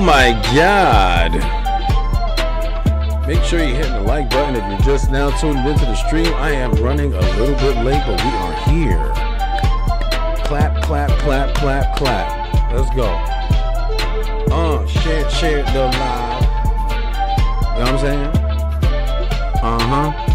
Oh my God. Make sure you're hitting the like button if you're just now tuned into the stream. I am running a little bit late, but we are here. Clap, clap, clap, clap, clap. Let's go. Uh, share, share the live. You know what I'm saying? Uh huh.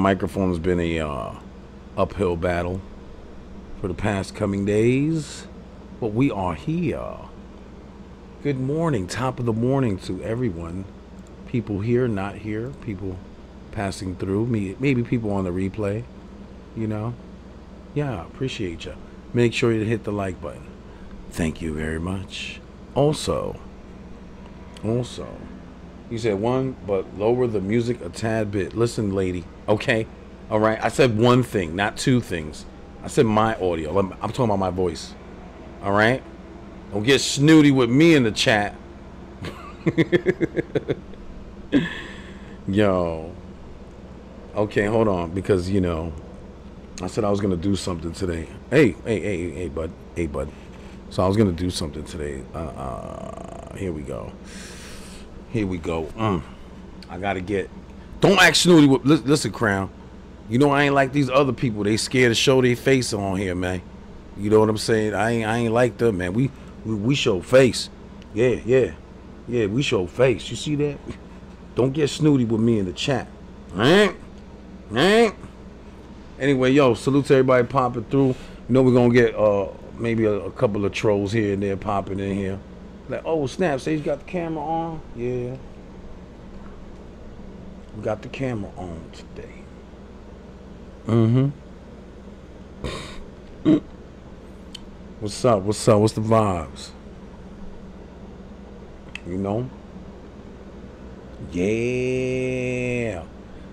Microphone's been a uh, uphill battle for the past coming days, but we are here. Good morning, top of the morning to everyone. People here, not here, people passing through, me, maybe people on the replay, you know. Yeah, appreciate you. Make sure you hit the like button. Thank you very much. Also, also, you said one, but lower the music a tad bit. Listen, lady, okay? All right, I said one thing, not two things. I said my audio. I'm talking about my voice. All right? Don't get snooty with me in the chat. Yo. Okay, hold on, because you know, I said I was gonna do something today. Hey, hey, hey, hey, bud, hey, bud. So I was gonna do something today. Uh, uh here we go. Here we go. Mm. I gotta get. Don't act snooty with. lis- Listen, Crown. You know I ain't like these other people. They scared to show their face on here, man. You know what I'm saying? I ain't I ain't like them, man. We we, we show face. Yeah, yeah. Yeah, we show face. You see that? Don't get snooty with me in the chat. Alright? Alright? Anyway, yo, salute to everybody popping through. You know we're gonna get uh maybe a, a couple of trolls here and there popping in here. Like, oh snap, Sage got the camera on. Yeah. We got the camera on today. Mm-hmm. What's up? What's up? What's the vibes? You know? Yeah.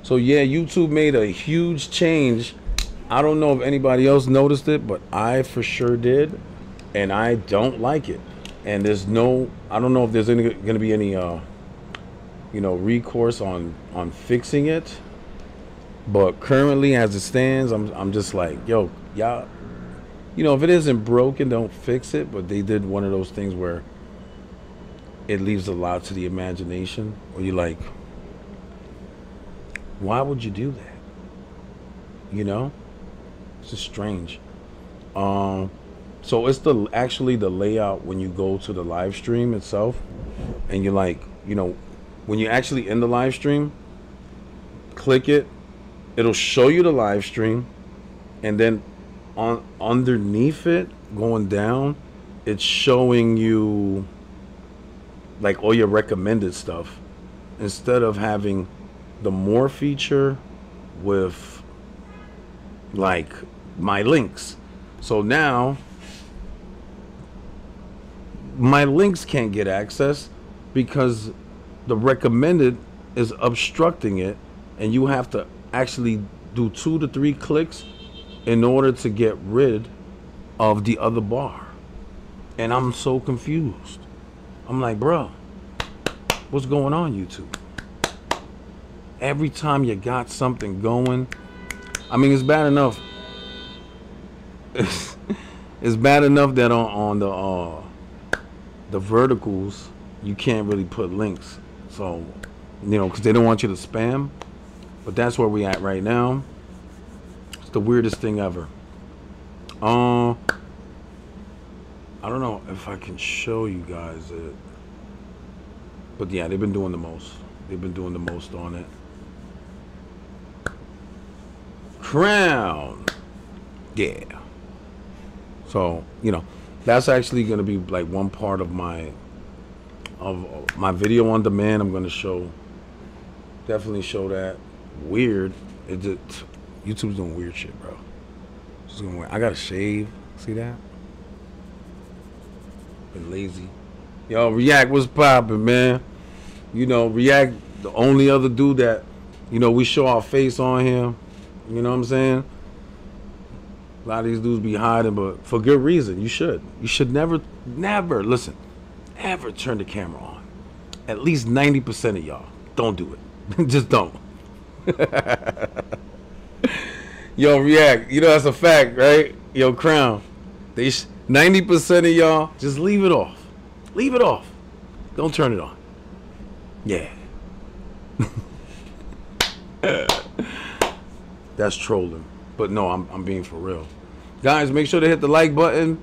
So yeah, YouTube made a huge change. I don't know if anybody else noticed it, but I for sure did, and I don't like it. And there's no, I don't know if there's any going to be any, uh, you know, recourse on on fixing it. But currently, as it stands, I'm I'm just like, yo, y'all, you know, if it isn't broken, don't fix it. But they did one of those things where it leaves a lot to the imagination, or you like, why would you do that? You know, it's just strange. Um, so it's the actually the layout when you go to the live stream itself, and you're like, you know, when you're actually in the live stream, click it, it'll show you the live stream, and then on underneath it, going down, it's showing you like all your recommended stuff instead of having the more feature with like my links. So now my links can't get access because the recommended is obstructing it and you have to actually do two to three clicks in order to get rid of the other bar. And I'm so confused. I'm like, bro, what's going on, YouTube? Every time you got something going, I mean, it's bad enough. It's, bad enough that on, on the uh, the verticals, you can't really put links. So, you know, because they don't want you to spam. But that's where we at right now. It's the weirdest thing ever. Uh, I don't know if I can show you guys it. But yeah, they've been doing the most. They've been doing the most on it. Crown. Yeah. So, you know, that's actually going to be like one part of my of my video on demand. I'm going to show definitely show that weird. It just YouTube's doing weird shit, bro. Just going I got to shave. See that? Been lazy. Yo, React was popping, man. You know, React, the only other dude that, you know, we show our face on him. You know what I'm saying? A lot of these dudes be hiding, but for good reason. You should. You should never, never, listen, ever turn the camera on. At least 90% of y'all. Don't do it. Just don't. Yo, react. You know that's a fact, right? Yo, crown. They 90% of y'all just leave it off. Leave it off. Don't turn it on. Yeah. that's trolling. But no, I'm I'm being for real. Guys, make sure to hit the like button.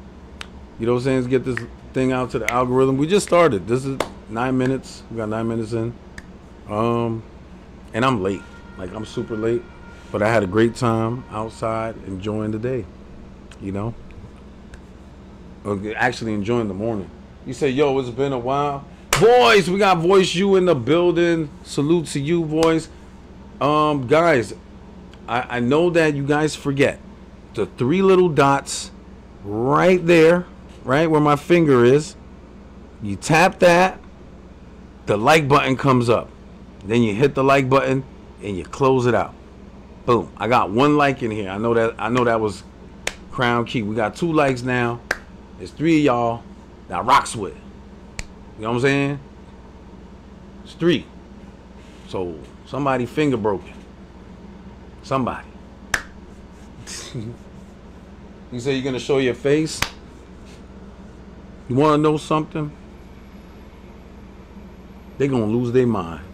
You know what I'm saying? Let's get this thing out to the algorithm. We just started. This is nine minutes. We got nine minutes in. Um, and I'm late. Like I'm super late, but I had a great time outside enjoying the day. You know, actually enjoying the morning. You say, "Yo, it's been a while." Boys, we got voice you in the building. Salute to you, boys. Um, guys, I, I know that you guys forget the three little dots right there, right where my finger is. You tap that, the like button comes up. Then you hit the like button and you close it out. Boom. I got one like in here. I know that I know that was Crown Key. We got two likes now. There's three of y'all that rocks with. You know what I'm saying? It's three. So somebody finger broken. Somebody. You say you're gonna show your face? You wanna know something? They're gonna lose their mind.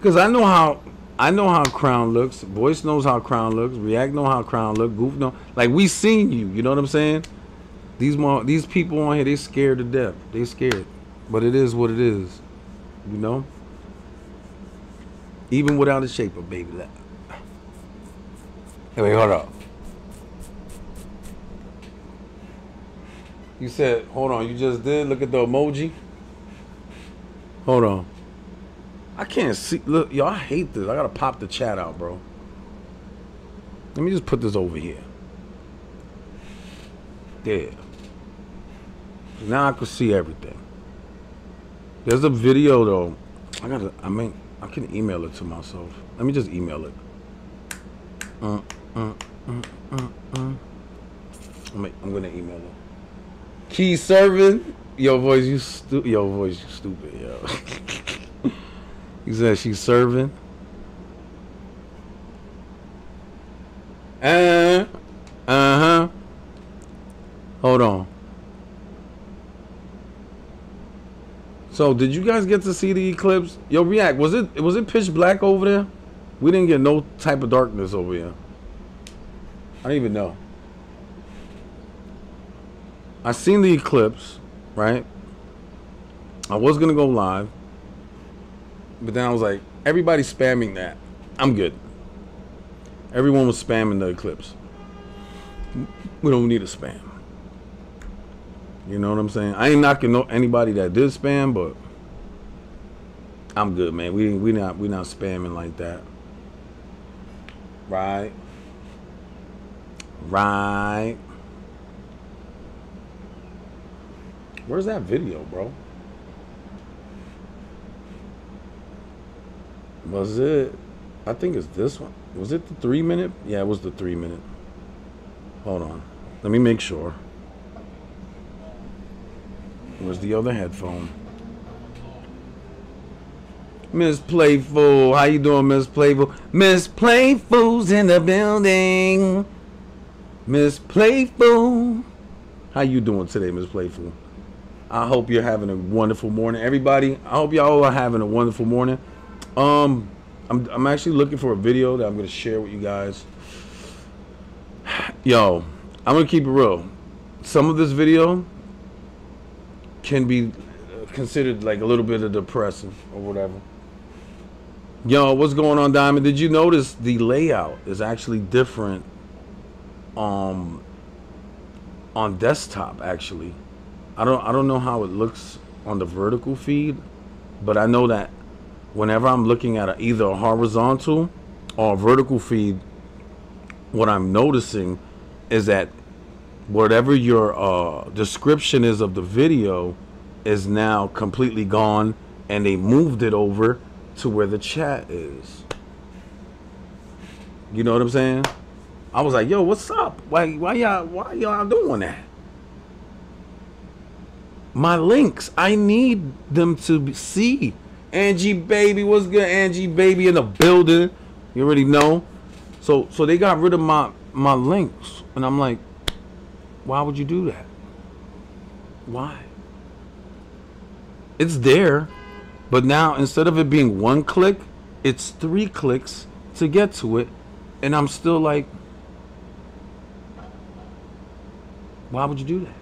Cause I know how I know how Crown looks. Voice knows how Crown looks. React know how Crown look. Goof know. Like we seen you. You know what I'm saying? These more these people on here, they scared to death. They scared. But it is what it is. You know? Even without a shaper, baby. Hey, wait, hold up. You said, hold on, you just did? Look at the emoji. Hold on. I can't see. Look, yo, I hate this. I gotta pop the chat out, bro. Let me just put this over here. There. Now I can see everything. There's a video though. I gotta. I mean, I can email it to myself. Let me just email it. Uh, uh, uh, uh, uh. I'm gonna email it. Key serving. Yo, voice, you stu- Yo, voice, you stupid, yo. he said she's serving. Uh, uh huh. Hold on. So, did you guys get to see the eclipse? Yo, react. Was it was it pitch black over there? We didn't get no type of darkness over here. I don't even know. I seen the eclipse, right? I was gonna go live, but then I was like, everybody's spamming that. I'm good. Everyone was spamming the eclipse. We don't need a spam. You know what I'm saying? I ain't knocking no, anybody that did spam, but I'm good, man. We we not we not spamming like that. Right. Right. Where's that video, bro? Was it? I think it's this one. Was it the three minute? Yeah, it was the three minute. Hold on. Let me make sure. Where's the other headphone? Miss Playful, how you doing, Miss Playful? Miss Playful's in the building. Miss Playful, how you doing today, Miss Playful? I hope you're having a wonderful morning, everybody. I hope y'all are having a wonderful morning. Um, I'm I'm actually looking for a video that I'm gonna share with you guys. Yo, I'm gonna keep it real. Some of this video can be considered like a little bit of depressing or whatever. Yo, what's going on, Diamond? Did you notice the layout is actually different um on desktop actually. I don't I don't know how it looks on the vertical feed, but I know that whenever I'm looking at a, either a horizontal or a vertical feed, what I'm noticing is that whatever your uh, description is of the video is now completely gone and they moved it over to where the chat is. You know what I'm saying? I was like, "Yo, what's up? Why why y'all why y'all doing that?" My links, I need them to see. Angie baby, what's good? Angie baby in the building. You already know. So so they got rid of my my links, and I'm like, why would you do that? Why? It's there, but now instead of it being one click, it's three clicks to get to it, and I'm still like, why would you do that?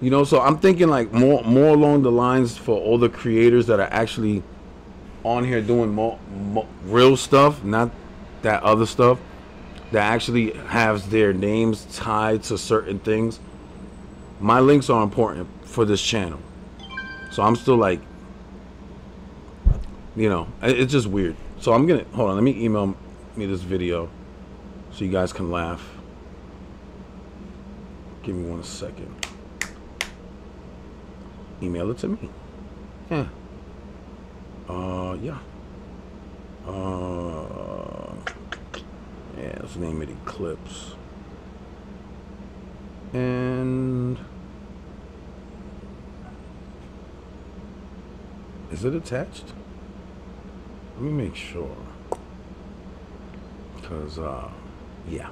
You know, so I'm thinking like more more along the lines for all the creators that are actually on here doing more, more real stuff, not that other stuff that actually has their names tied to certain things. My links are important for this channel. So I'm still like you know, it's just weird. So I'm gonna hold on, let me email me this video so you guys can laugh. Give me one second email it to me. Yeah. Uh, yeah. Uh, yeah, the name it Eclipse. And is it attached? Let me make sure. Cause uh, yeah.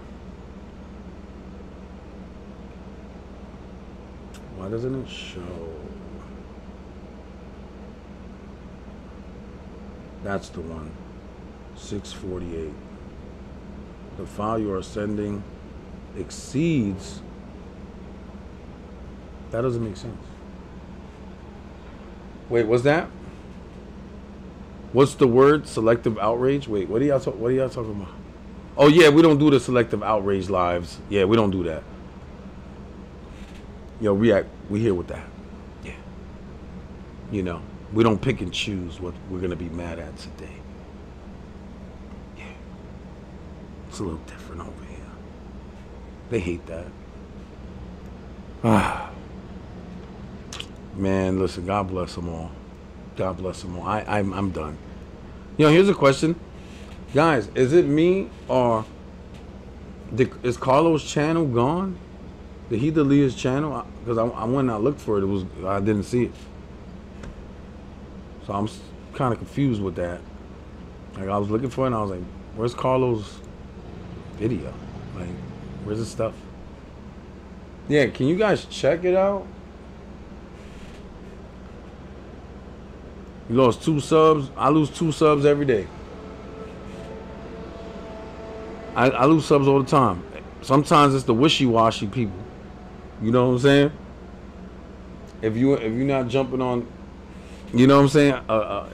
Why doesn't it show? That's the one. 648. The file you are sending exceeds. That doesn't make sense. Wait, what's that? What's the word? Selective outrage? Wait, what are y'all what are y'all talking about? Oh yeah, we don't do the selective outrage lives. Yeah, we don't do that. Yo, react. We here with that. Yeah. You know. We don't pick and choose what we're going to be mad at today. Yeah. It's a little different over here. They hate that. Ah. Man, listen, God bless them all. God bless them all. I, I'm, I'm done. You know, here's a question. Guys, is it me or did, is Carlos' channel gone? Did he delete his channel? Because I, I went and I looked for it. It was I didn't see it. So I'm kind of confused with that. Like I was looking for it and I was like, where's Carlos' video? Like, where's his stuff? Yeah, can you guys check it out? You lost two subs. I lose two subs every day. I, I lose subs all the time. Sometimes it's the wishy-washy people. You know what I'm saying? If you if you're not jumping on you know what I'm saying? Uh, uh,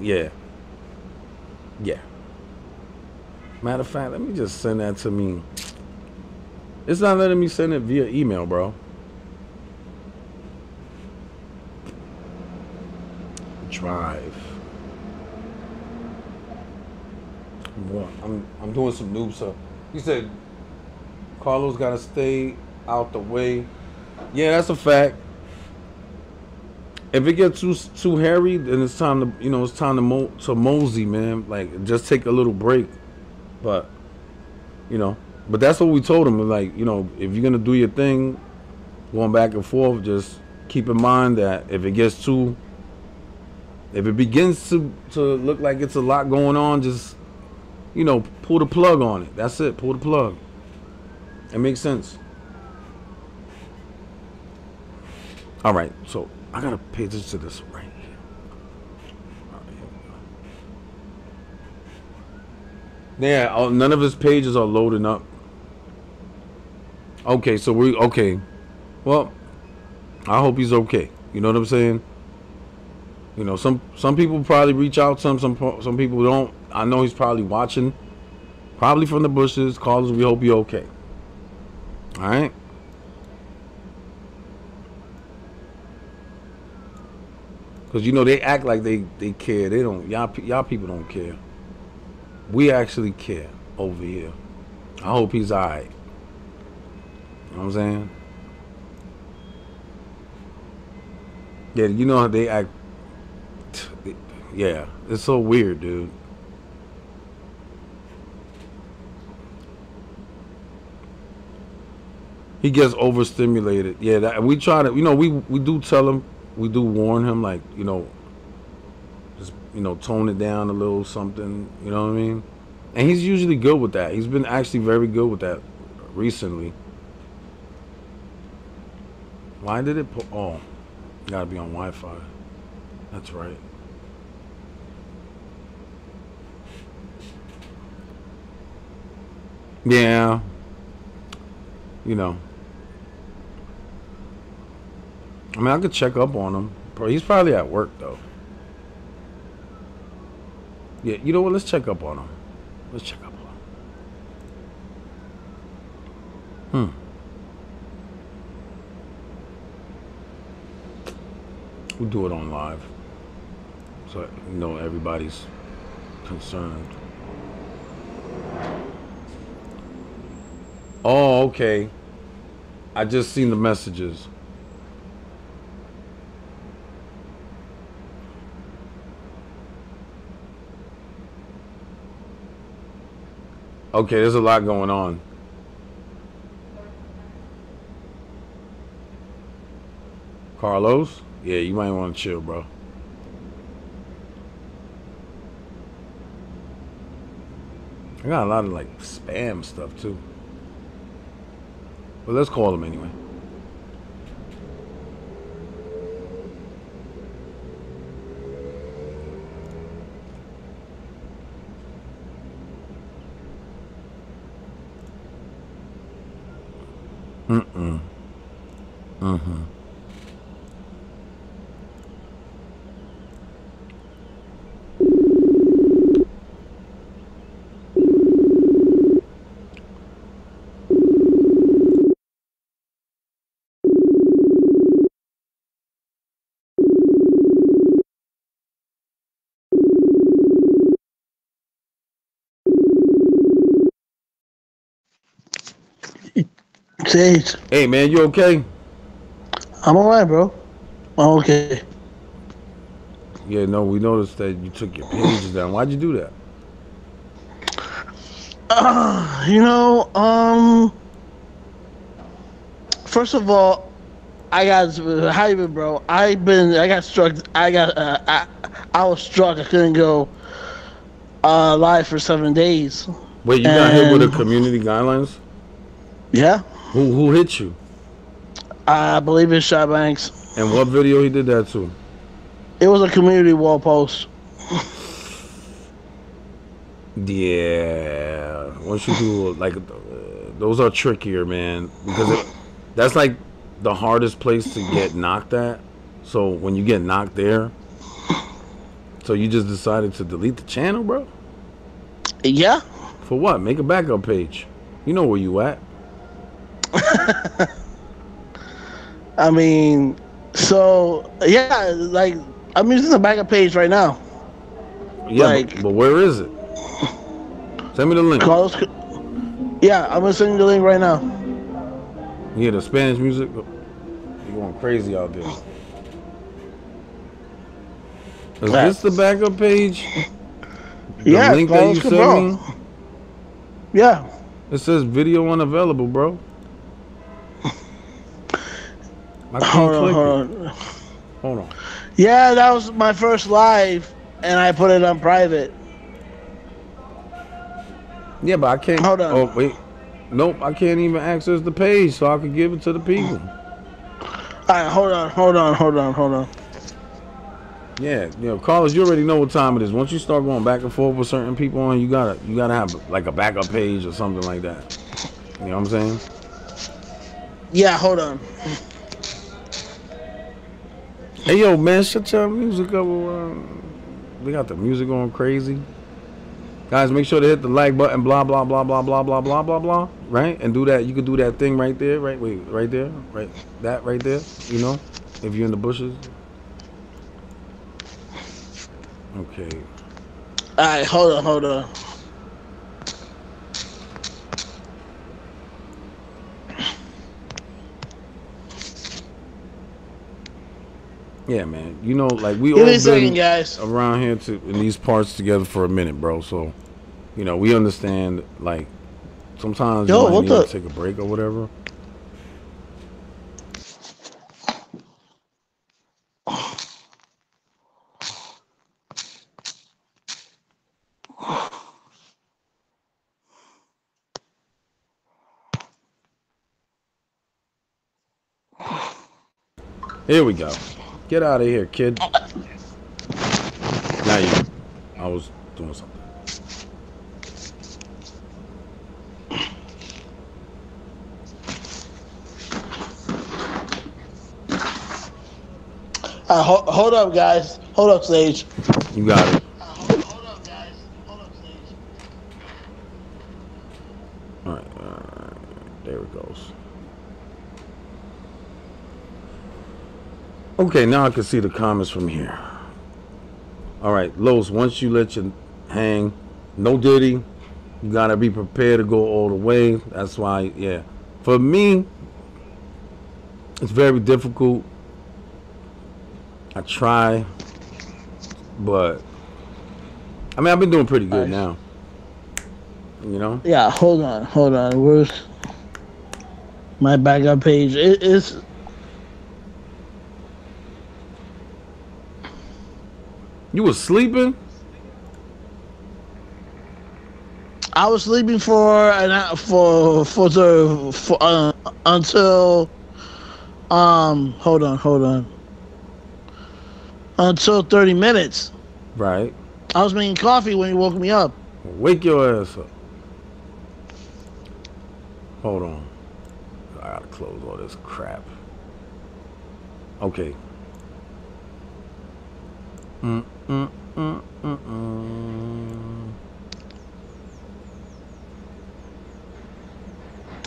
yeah. Yeah. Matter of fact, let me just send that to me. It's not letting me send it via email, bro. Drive. I'm I'm doing some noob stuff. He said Carlos gotta stay out the way. Yeah, that's a fact if it gets too too hairy, then it's time to you know it's time to mo- to mosey, man. Like just take a little break. But you know, but that's what we told him. Like you know, if you're gonna do your thing, going back and forth, just keep in mind that if it gets too, if it begins to to look like it's a lot going on, just you know, pull the plug on it. That's it. Pull the plug. It makes sense. All right, so I gotta pay attention to this right here. Yeah, oh, none of his pages are loading up. Okay, so we okay. Well, I hope he's okay. You know what I'm saying? You know, some some people probably reach out. Some some some people don't. I know he's probably watching, probably from the bushes. Carlos, we hope you're okay. All right. Cause you know they act like they they care. They don't. Y'all y'all people don't care. We actually care over here. I hope he's alright. You know what I'm saying? Yeah, you know how they act. Yeah, it's so weird, dude. He gets overstimulated. Yeah, that, we try to, you know, we we do tell him, we do warn him, like, you know, just you know, tone it down a little, something. You know what I mean? And he's usually good with that. He's been actually very good with that recently. Why did it put? Oh, gotta be on Wi-Fi. That's right. Yeah. You know. I mean, I could check up on him. Bro, he's probably at work though. Yeah, you know what? Let's check up on him. Let's check up on him. Hmm. We'll do it on live. So you know everybody's concerned. Oh, okay. I just seen the messages. Okay, there's a lot going on. Carlos? Yeah, you might want to chill, bro. I got a lot of like spam stuff too. But let's call him anyway. Mm-mm. Mm-hmm. Sage, Hey man, you okay? I'm alright, bro. I'm okay. Yeah, no, we noticed that you took your pages down. Why'd you do that? Uh, you know, um, first of all, I got how you been, bro? I been, I got struck. I got, uh, I, I was struck. I couldn't go uh, live for seven days. Wait, you got hit with the community guidelines? Yeah, Who who hit you? I believe it's Shy Banks. And what video he did that to? It was a community wall post. Yeah. Once you do like uh, those are trickier, man, because it, that's like the hardest place to get knocked at. So when you get knocked there, so you just decided to delete the channel, bro? Yeah, For what? Make a backup page. You know where you at. I mean, so yeah, like I'm using the backup page right now. Yeah, Like- but, but where is it? Send me the link. Carlos, yeah, I'm gonna send you the link right now. Yeah, the Spanish music? Oh, You're going crazy out there. Is this the backup page? The yeah, link that Carlos you sent me? Yeah, It says video unavailable, bro. I can't hold on, hold on. Hold on. Yeah, that was my first live, and I put it on private. Yeah, but I can't. Hold on. Oh, wait. Nope, I can't even access the page so I could give it to the people. right, hold on, hold on, hold on, hold on. Yeah, you know, Carlos, you already know what time it is. Once you start going back and forth with certain people on, you gotta you gotta have like a backup page or something like that. You know what I'm saying? Yeah, hold on. Hey yo, man, shut your music up. We got the music going crazy. Guys, make sure to hit the like button, blah blah blah blah blah blah blah blah blah. Right, and do that. You could do that thing right there, right? Wait, right there, right? That right there. You know, if you're in the bushes. Okay. All right, hold on, hold on. Yeah, man. You know, like we all second, been guys. around here to in these parts together for a minute, bro. So, you know, we understand. Like, sometimes Yo, you might need the- to take a break or whatever. Here we go. Get out of here, kid. Now you. I was doing something. Right, hold, hold up, guys. Hold up, Sage. You got it. Hold up, guys. Hold up, Sage. All right, all right, there it goes. Okay, now I can see the comments from here. All right, Los, once you let your hang, no diddy, you gotta be prepared to go all the way. That's why, yeah. For me, it's very difficult. I try, but I mean, I've been doing pretty good Nice. now. You know? Yeah, hold on, hold on. Where's my backup page? It is. You was sleeping? I was sleeping for an for for the for uh, until um hold on hold on until thirty minutes. Right. I was making coffee when you woke me up. Wake your ass up. Hold on. I gotta close all this crap. Okay. Mm, mm, mm, mm, mm.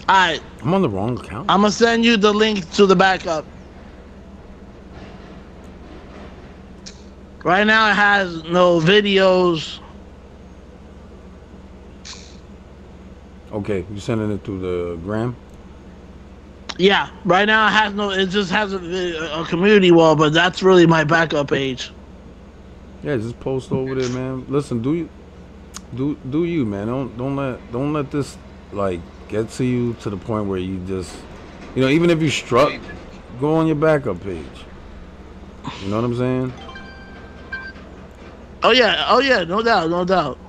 All right, I'm on the wrong account. I'm gonna send you the link to the backup. Right now it has no videos. Okay, you sending it to the gram? Yeah, right now it has no. It just has a, a community wall, but that's really my backup page. Yeah, just post over there, man. Listen, do you do do you, man? Don't don't let don't let this like get to you to the point where you just you know, even if you struck, go on your backup page. You know what I'm saying? Oh yeah, oh yeah, no doubt, no doubt.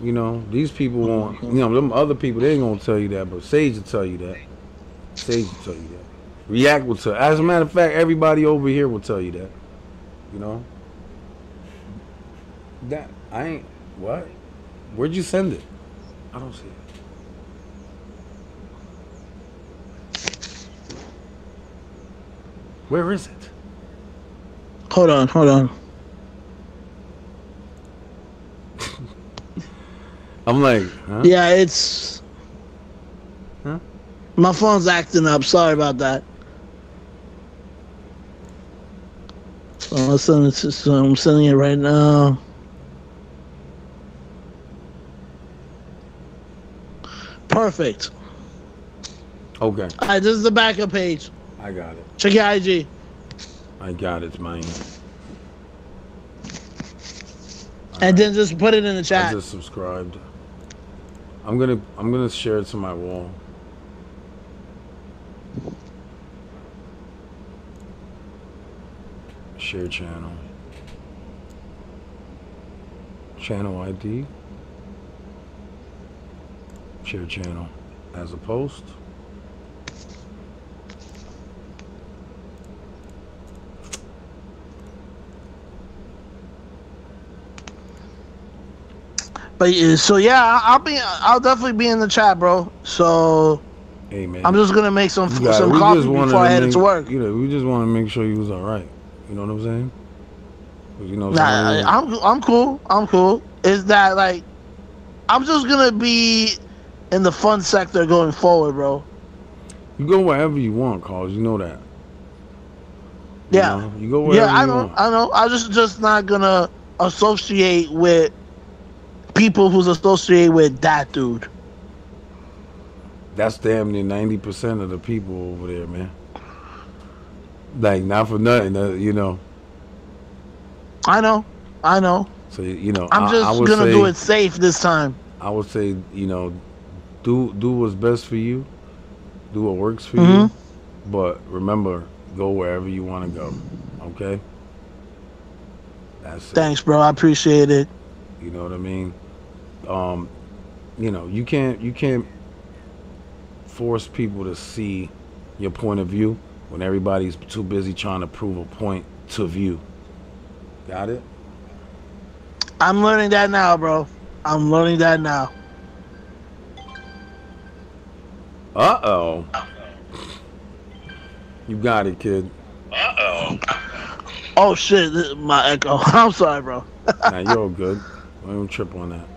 You know, these people won't you know, them other people they ain't gonna tell you that, but Sage will tell you that. Sage will tell you that. React will tell as a matter of fact, everybody over here will tell you that. You know? That I ain't what? Where'd you send it? I don't see it. Where is it? Hold on, hold on. I'm like, huh? Yeah, it's. Huh? My phone's acting up. Sorry about that. So I'm sending it to, so I'm sending it right now. Perfect. Okay, All right, this is the backup page. I got it. Check your IG. I got it, man. And then just put it in the chat. I just subscribed. I'm gonna I'm gonna share it to my wall. Share channel. Channel ID chair channel as a post. But so yeah, I'll be, I'll definitely be in the chat, bro. So, hey man, I'm just gonna make some some coffee before I head make, to work. You know, we just want to make sure you was all right. You know what I'm saying? You know, nah, I'm I'm cool. I'm cool. Is that like, I'm just gonna be in the fun sector going forward, bro. you go wherever you want, cause you know that. You Yeah. know? you go wherever Yeah, I want. I know. I'm just just not gonna associate with people who's associated with that dude. That's damn near ninety percent of the people over there, man. Like not for nothing, uh, you know. I know. I know. So you know, I'm I, just I would gonna say, do it safe this time. I would say, you know, do do what's best for you, do what works for Mhm. you, but remember, go wherever you want to go. Okay. That's it. Thanks, bro. I appreciate it. You know what I mean? Um, you know, you can't you can't force people to see your point of view when everybody's too busy trying to prove a point to view. Got it? I'm learning that now, bro. I'm learning that now. Uh oh. You got it, kid. Uh oh Oh shit, this is my echo. I'm sorry, bro. Now you're all good. Don't trip on that.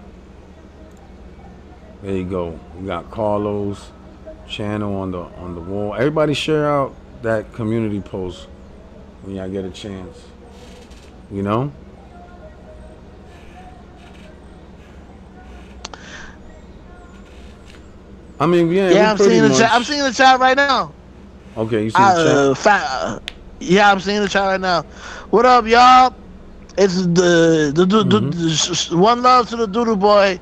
There you go. We got Carlos channel on the on the wall. Everybody share out that community post when y'all get a chance. You know? I mean, yeah, Yeah, I'm seeing the much- chat. I'm seeing the chat right now. Okay, you see the chat? Uh, fa- uh, yeah, I'm seeing the chat right now. What up, y'all? It's the the, the, Mm-hmm. the, sh- sh- one love to the doodle boy.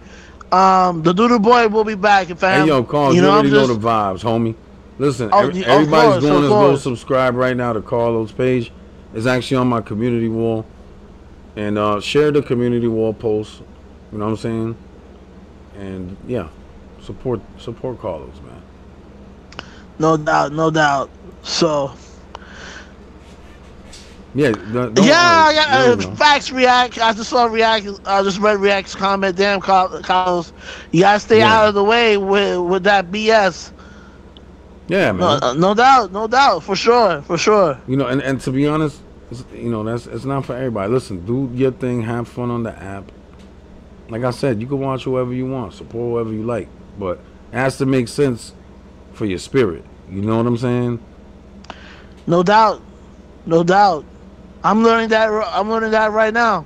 Um, the doodle boy will be back. If I Hey, yo, Carl, you, know, I'm already just, know the vibes, homie. Listen, Oh, every- the- everybody's course, going to go subscribe right now to Carlos' page. It's actually on my community wall. And uh, share the community wall post. You know what I'm saying? And yeah, support support Carlos, man. no doubt, no doubt. So Yeah, don't- don't- yeah, uh, yeah. Uh, facts react. I just saw react. I just read react's comment. Damn, Carl- Carlos, you gotta stay Yeah. out of the way with with that BS. Yeah, No, man. uh, no doubt, no doubt, for sure, for sure. You know, and, and to be honest, you know, that's it's not for everybody. Listen, do your thing, have fun on the app. Like I said, you can watch whoever you want, support whoever you like, but it has to make sense for your spirit. You know what I'm saying? No doubt, no doubt. I'm learning that. I'm learning that right now.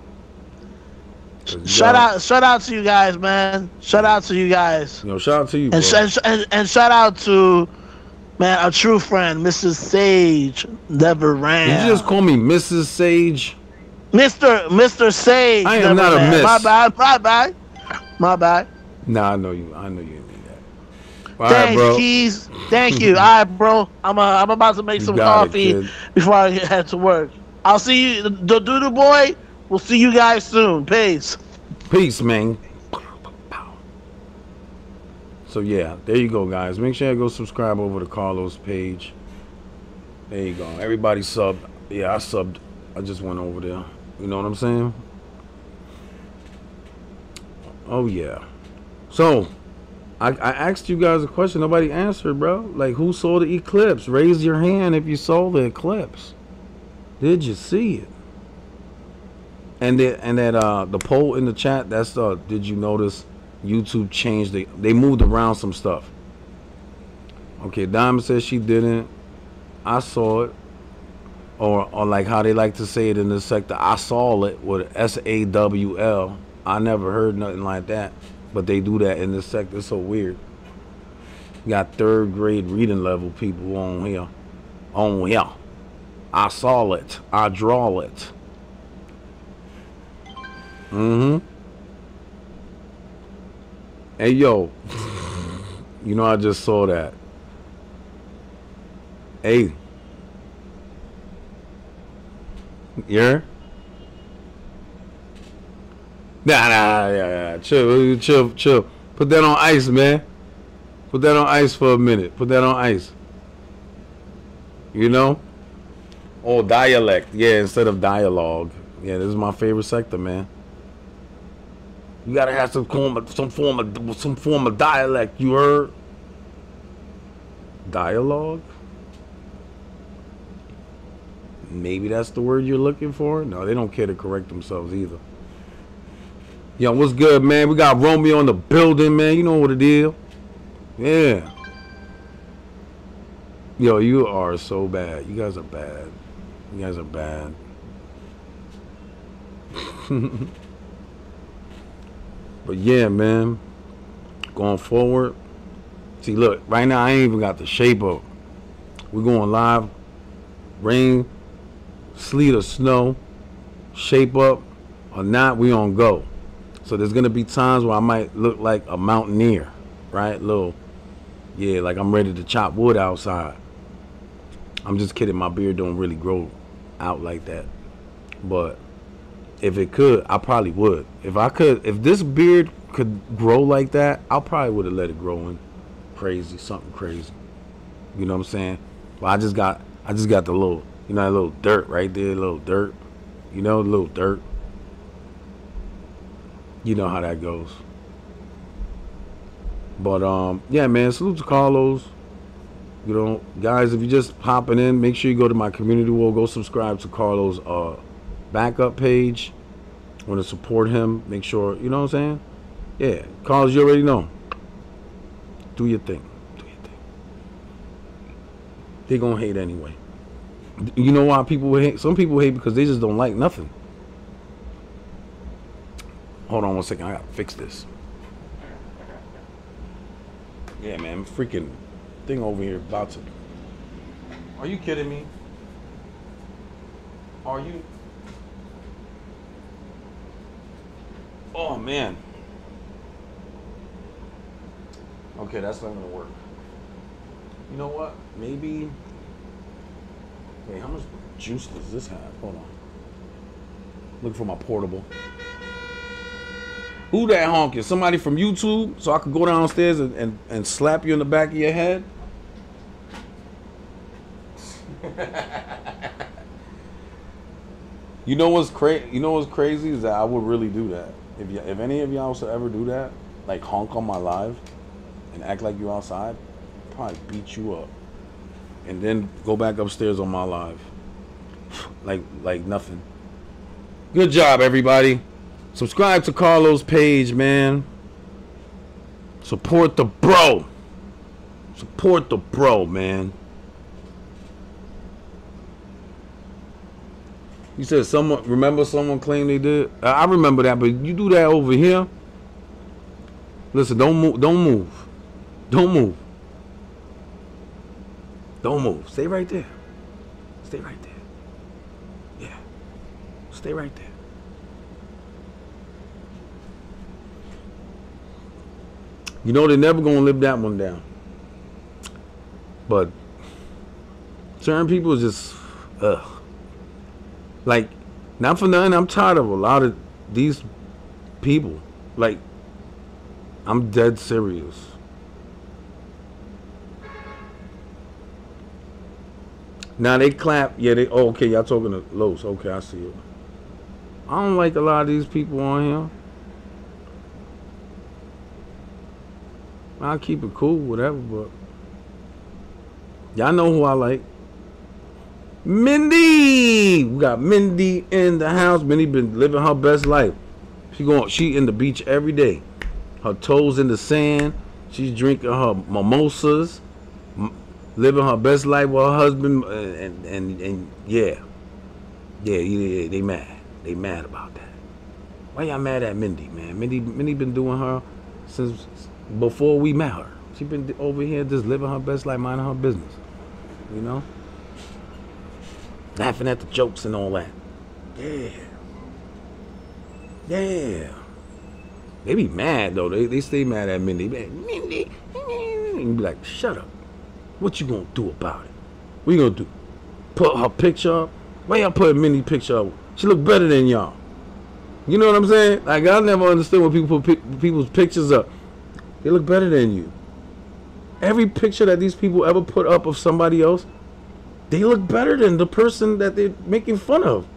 Shout out, shout out to you guys, man. Shout out to you guys, You know, shout out to you, and sh- and, and, and shout out to man, a true friend, Mrs. Sage, never ran. Did you just call me Mrs. Sage? Mr. Mr. Sage. I am not a miss. My bad, my bad, my bad. Nah, I know you. I know you didn't mean that. All right, Thanks, bro. Keys. Thank you. All right, bro. I'm uh, I'm about to make You some got it, coffee before I head to work. I'll see you, the, the doodle boy. We'll see you guys soon. Peace. Peace, man. So yeah, there you go, guys. Make sure you go subscribe over to Carlos' page. There you go. Everybody subbed. Yeah, I subbed. I just went over there. You know what I'm saying? Oh yeah. So, I, I asked you guys a question. Nobody answered, bro. Like, who saw the eclipse? Raise your hand if you saw the eclipse. Did you see it? And that and that uh the poll in the chat. That's uh. Did you notice YouTube changed the? They moved around some stuff. Okay, Diamond says she didn't. I saw it. Or or like how they like to say it in this sector. I saw it with S A W L. I never heard nothing like that. But they do that in this sector. It's so weird. Got third grade reading level people on here. On here. I saw it. I draw it. Mm-hmm. Hey yo. you know I just saw that. Hey. Yeah? Nah, nah, yeah, yeah. Chill, chill, chill. Put that on ice, man. Put that on ice for a minute. Put that on ice. You know? Oh, dialect. Yeah, instead of dialogue. Yeah, this is my favorite sector, man. You gotta have some form of some form of some form of dialect. You heard? Dialogue? Maybe that's the word you're looking for. No, they don't care to correct themselves either. Yo, what's good, man? We got Romeo in the building, man. You know what it is. Yeah. Yo, you are so bad. You guys are bad. You guys are bad. but yeah, man. Going forward. See, look, right now I ain't even got the shape up. We're going live. Rain, sleet or snow, shape up or not, we on go. So there's gonna be times where I might look like a mountaineer, right? Little, yeah, like I'm ready to chop wood outside. I'm just kidding. My beard don't really grow out like that, but if it could, I probably would. If I could, if this beard could grow like that, I probably would have let it grow in crazy, something crazy. You know what I'm saying? But I just got, I just got the little you know, a little dirt right there, little dirt. You know, little dirt. You know how that goes. But um, yeah, man, salute to Carlos. You know, guys, if you're just popping in, make sure you go to my community wall, go subscribe to Carlos' uh, backup page. Want to support him? Make sure you know what I'm saying. Yeah, Carlos, you already know. Do your thing. Do your thing. They gonna hate anyway. You know why people hate? Some people hate because they just don't like nothing. Hold on one second. I gotta fix this. Yeah, man, freaking thing over here about to. Are you kidding me? Are you? Oh man. Okay, that's not gonna work. You know what? Maybe. Wait, how much juice does this have? Hold on. Looking for my portable. Who that honking? Somebody from YouTube? So I could go downstairs and, and, and slap you in the back of your head? you know what's crazy? You know what's crazy is that I would really do that. If y- if any of y'all should ever do that, like honk on my live and act like you outside, I'd probably beat you up and then go back upstairs on my live. Like like nothing. Good job, everybody. Subscribe to Carlos' page, man. Support the bro. Support the bro, man. You said someone remember someone claimed they did. I remember that, but you do that over here. Listen, don't move. Don't move. Don't move. Don't move. Stay right there. Stay right there. Yeah. Stay right there. You know they're never gonna live that one down. But certain people just ugh. Like, not for nothing, I'm tired of a lot of these people. Like, I'm dead serious. Now they clap. Yeah, they. Oh, okay, y'all talking to Los. Okay, I see it. I don't like a lot of these people on here. I'll keep it cool, whatever, but y'all know who I like. Mindy! We got Mindy in the house. Mindy been living her best life. She going she in the beach every day. Her toes in the sand. She's drinking her mimosas living her best life with her husband, uh, and and and yeah, yeah, yeah, they mad. They mad about that. Why y'all mad at Mindy, man? Mindy, Mindy been doing her since before we met her. She been over here just living her best life, minding her business. You know, laughing at the jokes and all that. Yeah, yeah. They be mad though. They they stay mad at Mindy. Mindy, and be like, shut up. What you gonna do about it? You gonna do? Put her picture up? Why y'all put mini picture up? She look better than y'all. You know what I'm saying? Like I never understood when people put people's pictures up. They look better than you. Every picture that these people ever put up of somebody else, they look better than the person that they're making fun of.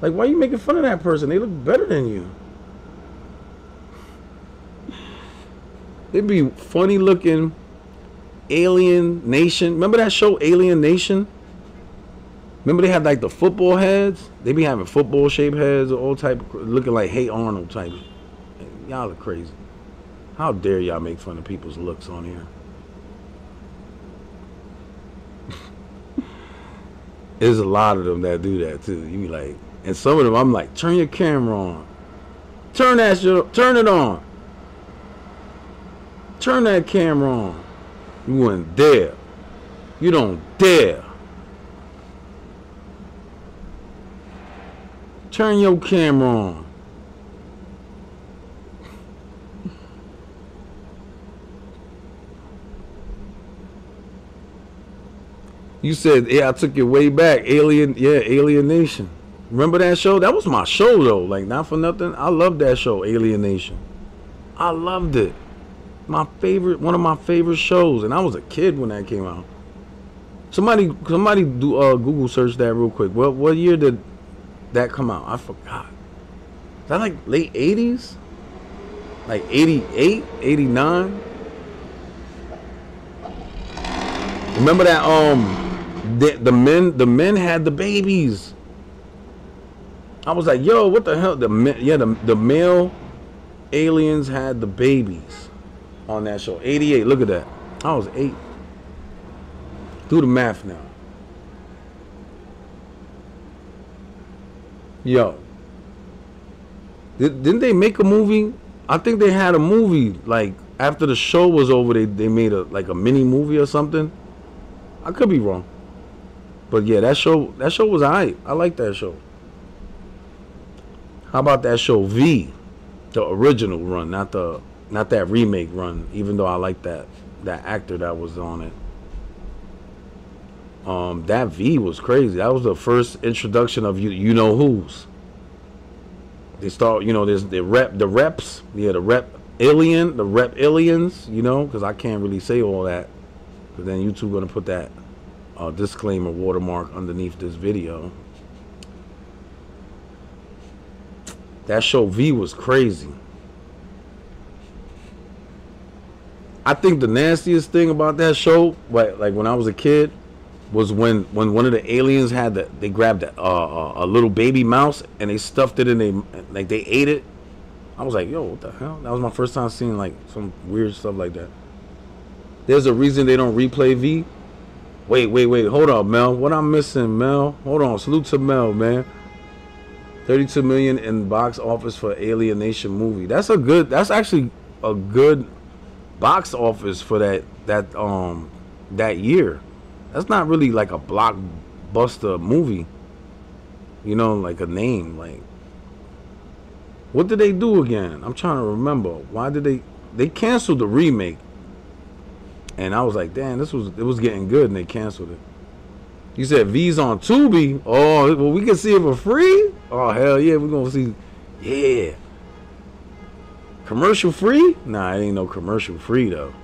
Like, why are you making fun of that person? They look better than you. They'd be funny looking Alien Nation. Remember that show Alien Nation? Remember they had like the football heads? They'd be having football shaped heads, all type, looking like Hey Arnold type. Y'all are crazy. How dare y'all make fun of people's looks on here? There's a lot of them that do that too. You be like, and some of them I'm like, turn your camera on. Turn that turn it on. Turn that camera on. You wouldn't dare. You don't dare. Turn your camera on. You said, yeah, I took you way back. Alien, yeah, Alien Nation. Remember that show? That was my show though. Like not for nothing. I loved that show, Alien Nation. I loved it. My favorite, one of my favorite shows, and I was a kid when that came out. Somebody, somebody do uh, Google search that real quick. What what year did that come out? I forgot. Is that like late '80s? Like 88, 89? Remember that um the, the men the men had the babies. I was like, yo, what the hell? The men, yeah, the the male aliens had the babies on that show. 88. Look at that. I was eight. Do the math now. Yo. Did, didn't they make a movie? I think they had a movie like after the show was over. They they made a like a mini movie or something. I could be wrong, but yeah, that show that show was alright. I like that show. How about that show V, the original run, not the not that remake run. Even though I like that that actor that was on it. Um, that V was crazy. That was the first introduction of you you know who's. They start, you know, there's the rep, the reps, yeah, the rep alien, the rep aliens, you know, because I can't really say all that, because then YouTube gonna put that uh, disclaimer watermark underneath this video. That show V was crazy. I think the nastiest thing about that show, like, like when I was a kid, was when when one of the aliens had the they grabbed a, uh, a little baby mouse and they stuffed it in they like they ate it. I was like, yo, what the hell? That was my first time seeing like some weird stuff like that. There's a reason they don't replay V. Wait, wait, wait. Hold on, Mel. What I'm missing, Mel? Hold on. Salute to Mel, man. 32 million in box office for Alien Nation movie. That's a good. That's actually a good box office for that that um that year. That's not really like a blockbuster movie. You know, like a name. Like, what did they do again? I'm trying to remember. Why did they? They canceled the remake. And I was like, damn, this was it was getting good, and they canceled it. You said V's on Tubi. Oh, well, we can see it for free. Oh hell yeah, we're gonna see. Yeah. Commercial free? Nah, it ain't no commercial free though.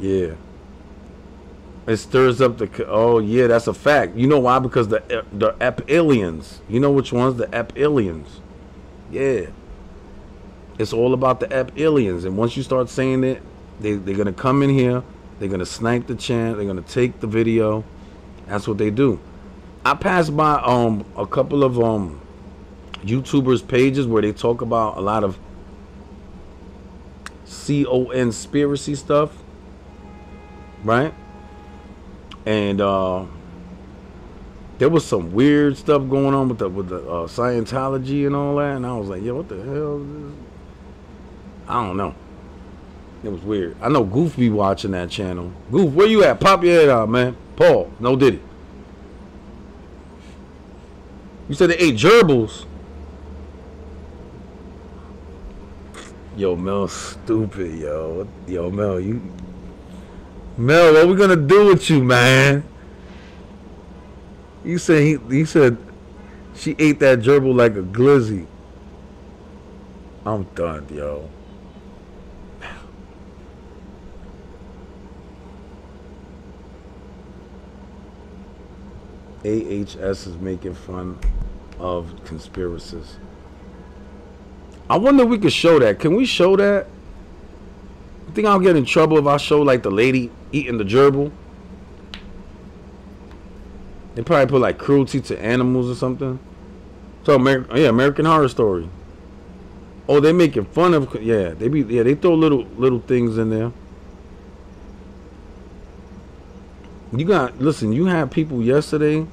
Yeah. It stirs up the. Oh yeah, that's a fact. You know why? Because the the Ep aliens. You know which ones? The Ep aliens. Yeah. It's all about the Ep aliens, and once you start saying it, they they're gonna come in here. They're gonna snipe the chant. They're gonna take the video. That's what they do. I passed by um a couple of um YouTubers pages where they talk about a lot of con conspiracy stuff, right? and uh, there was some weird stuff going on with the with the uh, Scientology and all that, and I was like, "Yo, what the hell?" I don't know. It was weird. I know Goof be watching that channel. Goof, where you at? Pop your head out, man. Paul, no did it. You said they ate gerbils. Yo, Mel, stupid, yo. Yo, Mel, you Mel, what we gonna do with you, man? You said he, he said she ate that gerbil like a glizzy. I'm done, yo. AHS is making fun of conspiracies. I wonder if we could show that. Can we show that? You think I'll get in trouble if I show like the lady eating the gerbil? They probably put like cruelty to animals or something. So American, yeah, American Horror Story. Oh, they making fun of yeah. They be yeah. They throw little little things in there. You got listen. You had people yesterday.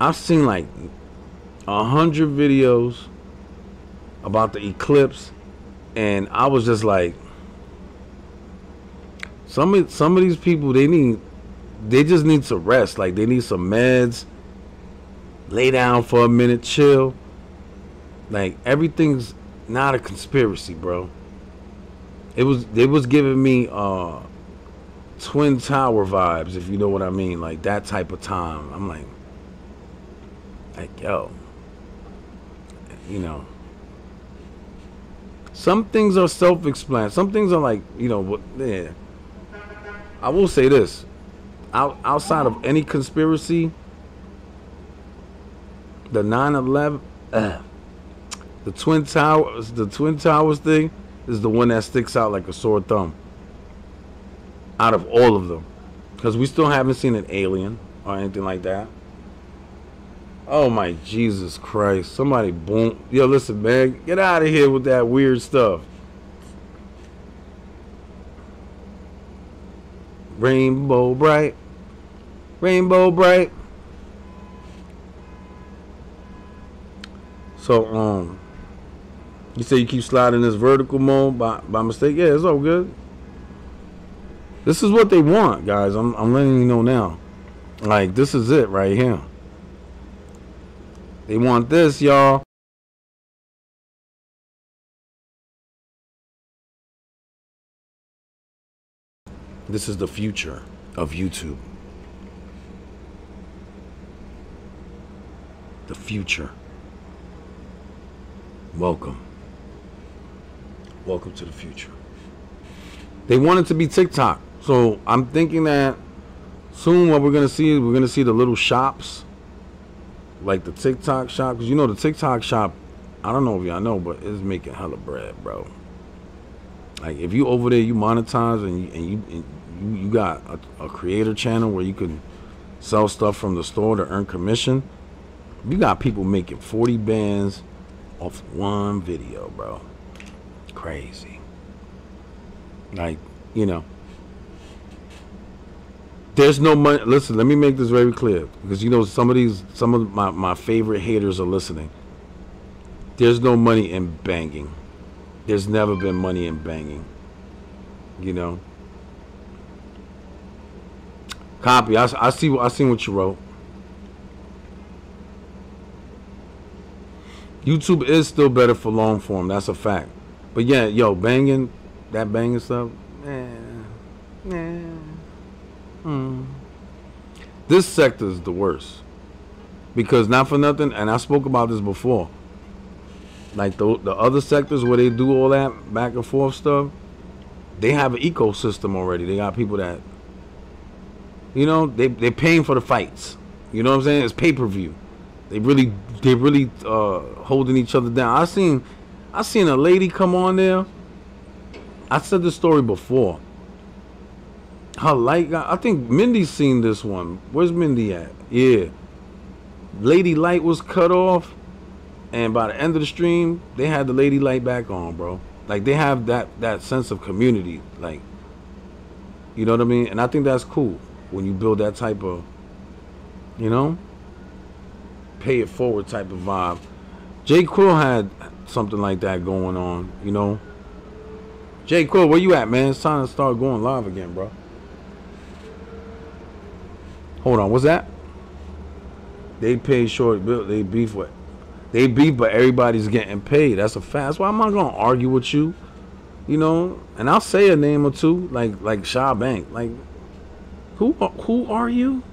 I've seen like a hundred videos about the eclipse, and I was just like, some of some of these people they need, they just need to rest. Like they need some meds. Lay down for a minute, chill. Like everything's not a conspiracy, bro. It was it was giving me uh twin tower vibes, if you know what I mean, like that type of time. I'm like like yo. You know. Some things are self explanatory. Some things are like, you know, what yeah. I will say this. Out, outside of any conspiracy, the 9/11 uh, the twin towers, the twin towers thing is the one that sticks out like a sore thumb. Out of all of them, because we still haven't seen an alien or anything like that. Oh my Jesus Christ! Somebody boom! Yo, listen, man, get out of here with that weird stuff. Rainbow bright, rainbow bright. So um, you say you keep sliding this vertical mode by, by mistake? Yeah, it's all good. This is what they want, guys. I'm, I'm letting you know now. Like, this is it right here. They want this, y'all. This is the future of YouTube. The future. Welcome. Welcome to the future. They want it to be TikTok. So I'm thinking that soon what we're gonna see is we're gonna see the little shops. Like the TikTok shop. Cause you know the TikTok shop, I don't know if y'all know, but it's making hella bread, bro. Like if you over there you monetize and you and you, and you, you got a, a creator channel where you can sell stuff from the store to earn commission. You got people making 40 bands off one video, bro crazy. Like, you know. There's no money. Listen, let me make this very clear because you know some of these, some of my, my favorite haters are listening. There's no money in banging. There's never been money in banging. You know. Copy. I, I see. I seen what you wrote. YouTube is still better for long form. That's a fact. But yeah, yo, banging, that banging stuff, man, man. Mm. This sector is the worst because not for nothing, and I spoke about this before. Like the the other sectors where they do all that back and forth stuff, they have an ecosystem already. They got people that, you know, they they're paying for the fights. You know what I'm saying? It's pay per view. They really they really uh, holding each other down. I seen I seen a lady come on there. I said the story before. Her light I think Mindy's seen this one. Where's Mindy at? Yeah. Lady light was cut off. And by the end of the stream, they had the lady light back on, bro. Like they have that that sense of community. Like you know what I mean? And I think that's cool when you build that type of you know pay it forward type of vibe. Jay Quill had something like that going on, you know. Jay Quill, where you at, man? It's time to start going live again, bro. Hold on, what's that? They pay short bill. They beef with. They beef, but everybody's getting paid. That's a fact. That's why I'm not gonna argue with you. You know, and I'll say a name or two, like like Shaw Bank. Like, who who are you?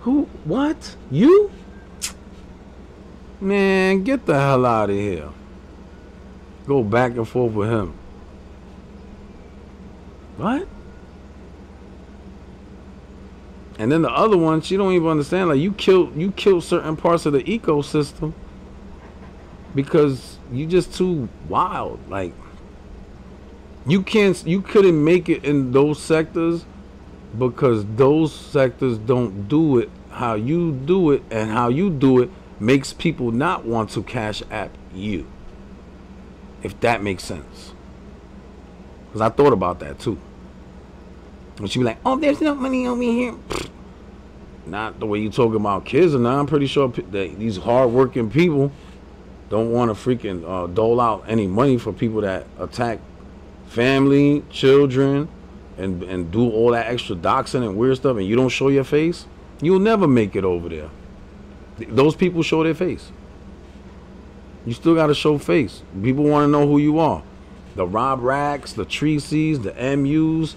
Who? What? You? Man, get the hell out of here. Go back and forth with him. What? And then the other one, she don't even understand. Like you killed, you killed certain parts of the ecosystem because you just too wild. Like You can't. You couldn't make it in those sectors because those sectors don't do it how you do it, and how you do it makes people not want to cash app you. If that makes sense. Because I thought about that too. And she be like, "Oh, there's no money over here." Not the way you talking about kids, and now I'm pretty sure that these hardworking people don't want to freaking uh, dole out any money for people that attack family, children, and and do all that extra doxing and weird stuff, and you don't show your face, you'll never make it over there. Those people show their face. You still got to show face. People want to know who you are. The Rob Racks, the Treacies, the MUs,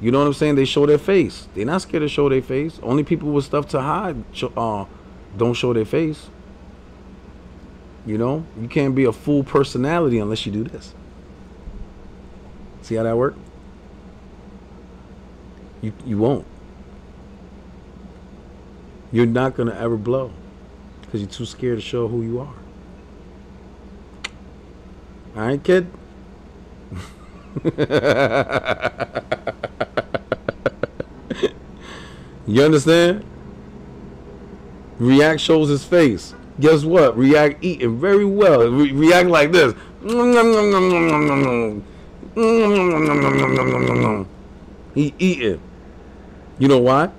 you know what I'm saying? They show their face. They're not scared to show their face. Only people with stuff to hide uh, don't show their face. You know, you can't be a full personality unless you do this. See how that works? You you won't. You're not gonna ever blow because you're too scared to show who you are. All right, kid. you understand? React shows his face. Guess what? React eating very well. Re- react like this. He eating. You know why?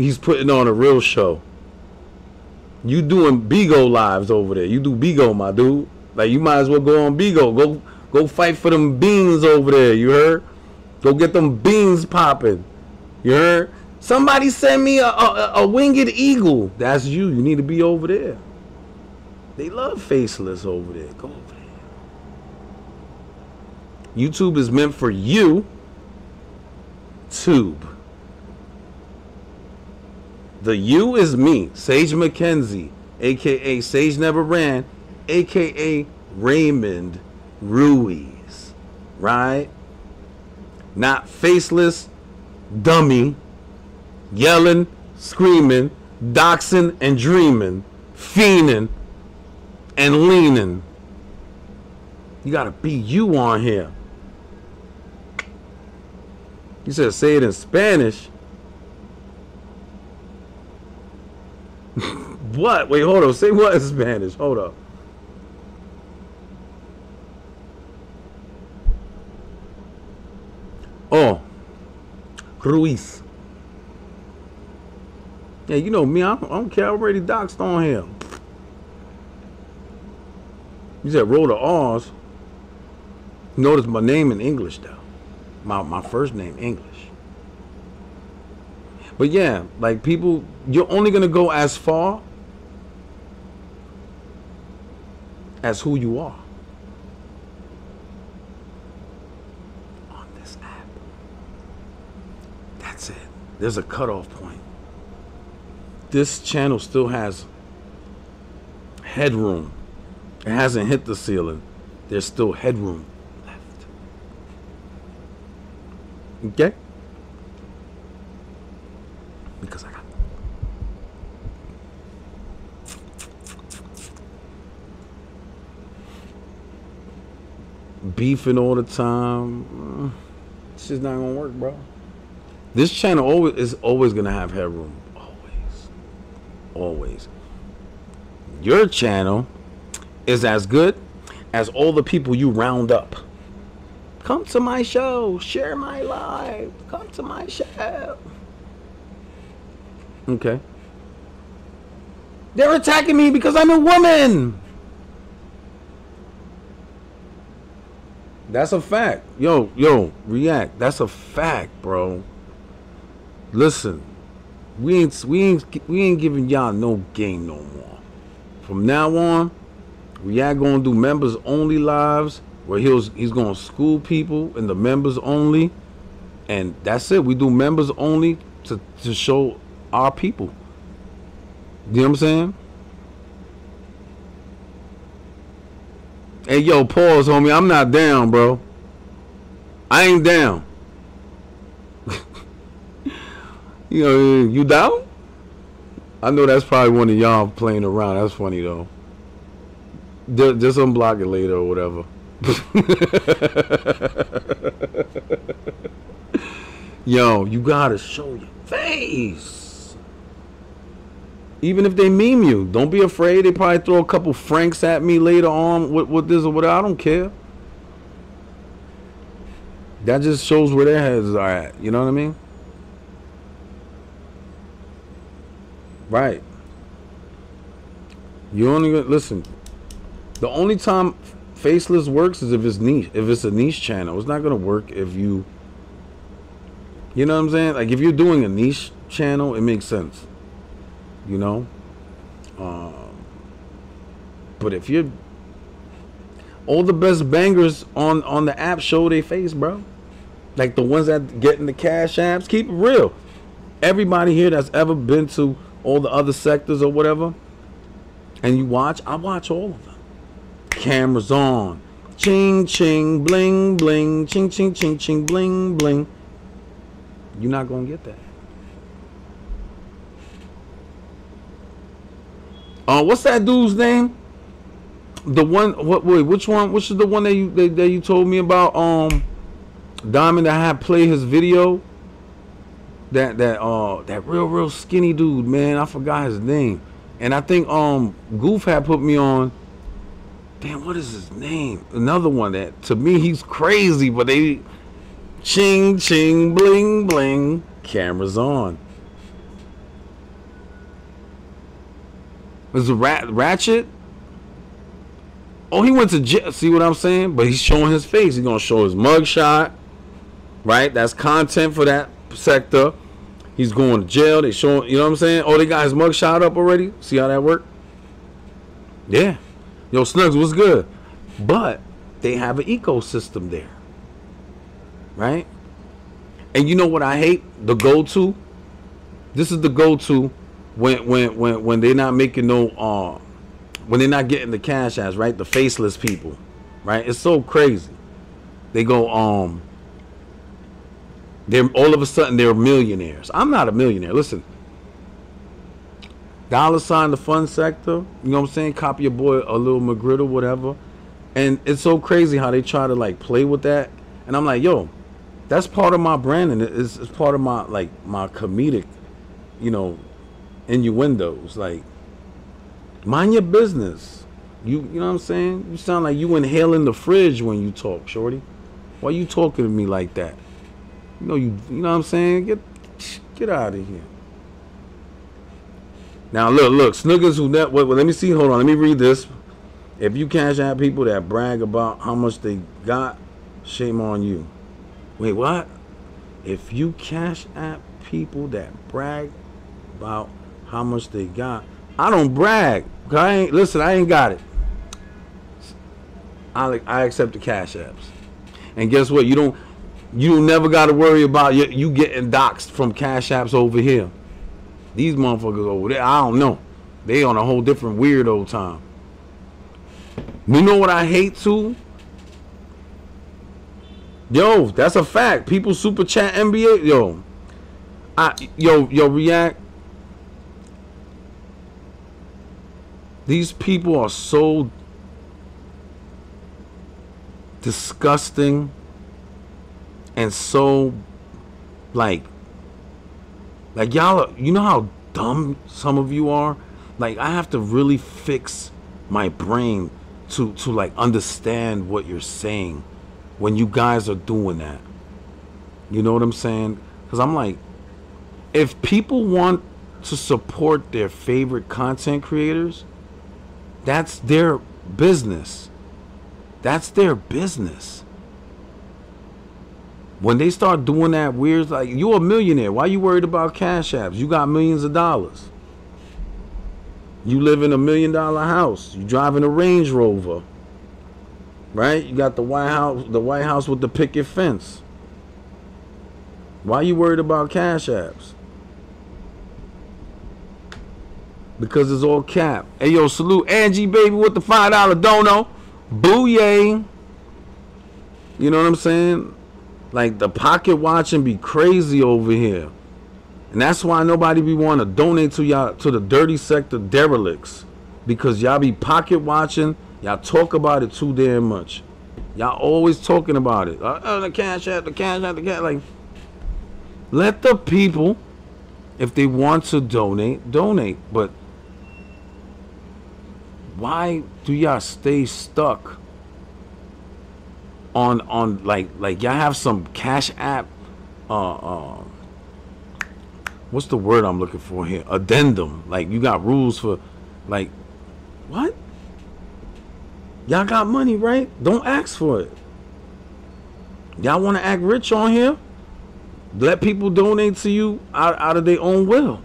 He's putting on a real show. You doing Bigo lives over there. You do Bigo, my dude. Like you might as well go on Bigo. Go go fight for them beans over there. You heard? Go get them beans popping. You heard? Somebody send me a, a, a winged eagle. That's you. You need to be over there. They love faceless over there. Go over there. YouTube is meant for you. Tube. The you is me, Sage McKenzie, aka Sage Never Ran, aka Raymond Ruiz. Right? Not faceless, dummy, yelling, screaming, doxing, and dreaming, fiending, and leaning. You gotta be you on here. You said say it in Spanish. What? Wait, hold on. Say what in Spanish? Hold up. Oh, Ruiz. Yeah, you know me. I don't, I don't care. I already doxed on him. You said roll the R's. Notice my name in English though. My my first name English. But yeah, like people, you're only gonna go as far as who you are on this app. That's it. There's a cutoff point. This channel still has headroom. It hasn't hit the ceiling. There's still headroom left. Okay? Because I got beefing all the time. It's just not gonna work, bro. This channel always is always gonna have headroom. Always. Always. Your channel is as good as all the people you round up. Come to my show, share my life. come to my show. Okay. They're attacking me because I'm a woman. That's a fact. Yo, yo, react. That's a fact, bro. Listen, we ain't we ain't we ain't giving y'all no game no more. From now on, React gonna do members only lives where he's he's gonna school people in the members only, and that's it. We do members only to to show our people. You know what I'm saying? Hey, yo, pause, homie. I'm not down, bro. I ain't down. you know, you down? I know that's probably one of y'all playing around. That's funny though. Just, just unblock it later or whatever. Yo, you gotta show your face. Even if they meme you, don't be afraid. They probably throw a couple francs at me later on with, with this or whatever. I don't care. That just shows where their heads are at. You know what I mean? Right. You only listen. The only time faceless works is if it's niche. If it's a niche channel, it's not gonna work if you. You know what I'm saying? Like if you're doing a niche channel, it makes sense. You know. Um, but if you're all the best bangers on on the app show their face, bro. Like the ones that get in the cash apps, keep it real. Everybody here that's ever been to all the other sectors or whatever, and you watch, I watch all of them. Cameras on. Ching ching bling bling ching ching ching ching bling bling. You're not gonna get that. Uh, what's that dude's name? The one, what? Wait, which one? Which is the one that you that, that you told me about? Um, Diamond that had play his video. That that uh that real real skinny dude, man. I forgot his name, and I think um Goof had put me on. Damn, what is his name? Another one that to me he's crazy, but they ching ching bling bling cameras on. Was it Rat Ratchet? Oh, he went to jail. See what I'm saying? But he's showing his face. He's gonna show his mugshot. Right? That's content for that sector. He's going to jail. They showing, you know what I'm saying? Oh, they got his mugshot up already. See how that worked? Yeah. Yo, Snugs, what's good? But they have an ecosystem there. Right? And you know what I hate? The go-to. This is the go-to when when when when they're not making no uh when they're not getting the cash ass, right? The faceless people. Right? It's so crazy. They go, um, they're all of a sudden they're millionaires. I'm not a millionaire. Listen, dollar sign the fun sector. You know what I'm saying? Copy your boy a little McGriddle, whatever. And it's so crazy how they try to like play with that. And I'm like, yo, that's part of my branding. It's, it's part of my like my comedic, you know, innuendos. Like, mind your business. You you know what I'm saying? You sound like you inhaling the fridge when you talk, shorty. Why you talking to me like that? You know you you know what I'm saying? Get get out of here. Now look, look, snuggers who net well, let me see, hold on, let me read this. If you cash out people that brag about how much they got, shame on you. Wait, what? If you cash app people that brag about how much they got, I don't brag. I ain't listen, I ain't got it. I I accept the cash apps. And guess what? You don't you never got to worry about you, you getting doxxed from cash apps over here. These motherfuckers over there, I don't know. They on a whole different weirdo time. You know what I hate too? Yo, that's a fact. People super chat NBA. Yo, I yo yo react. These people are so disgusting and so like like y'all you know how dumb some of you are? Like i have to really fix my brain to to like understand what you're saying when you guys are doing that. You know what i'm saying? Because i'm like if people want to support their favorite content creators that's their business that's their business when they start doing that weird, like you're a millionaire. Why you worried about cash apps? You got millions of dollars. You live in a million dollar house. You driving a Range Rover. Right? You got the White House, the White House with the picket fence. Why you worried about cash apps? Because it's all cap. Hey yo, salute Angie baby with the five dollar dono. Booyah. You know what I'm saying? Like the pocket watching be crazy over here. And that's why nobody be want to donate to y'all to the dirty sector derelicts. Because y'all be pocket watching, y'all talk about it too damn much. Y'all always talking about it. Uh, oh, the cash out, the cash out, the cash. Like, let the people, if they want to donate, donate. But why do y'all stay stuck on on like like y'all have some cash app uh uh what's the word I'm looking for here? Addendum. Like you got rules for like what? Y'all got money right? Don't ask for it. Y'all want to act rich on here? Let people donate to you out, out of their own will.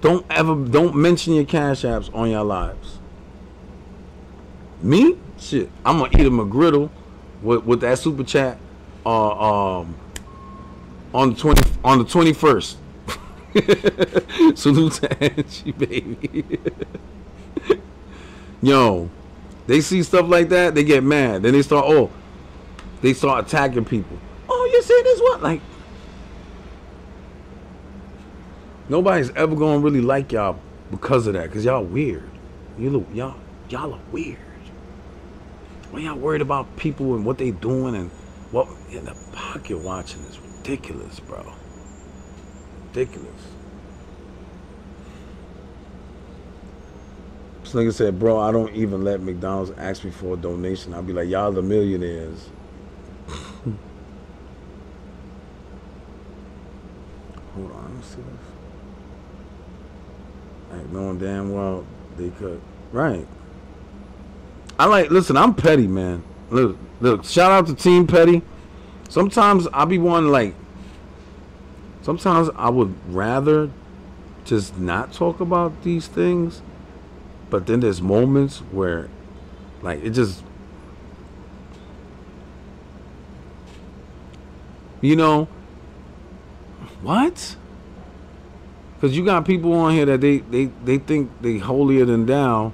Don't ever don't mention your cash apps on your lives me? Shit i'm gonna eat a mcgriddle with, with that super chat uh, um, on the 20 on the 21st salute to Angie baby. Yo they see stuff like that they get mad. Then they start oh they start attacking people. Oh you see this what like nobody's ever gonna really like y'all because of that because y'all weird. You look y'all y'all are weird why y'all worried about people and what they doing and what in the pocket watching is ridiculous, bro. Ridiculous. This nigga said, bro, I don't even let McDonald's ask me for a donation. I'll be like, y'all the millionaires. Hold on, let me see this. Like knowing damn well they could. Right. I like listen, I'm petty, man. Look, look, shout out to Team Petty. Sometimes I be one like sometimes I would rather just not talk about these things. But then there's moments where like it just you know what? Cause you got people on here that they they they think they holier than thou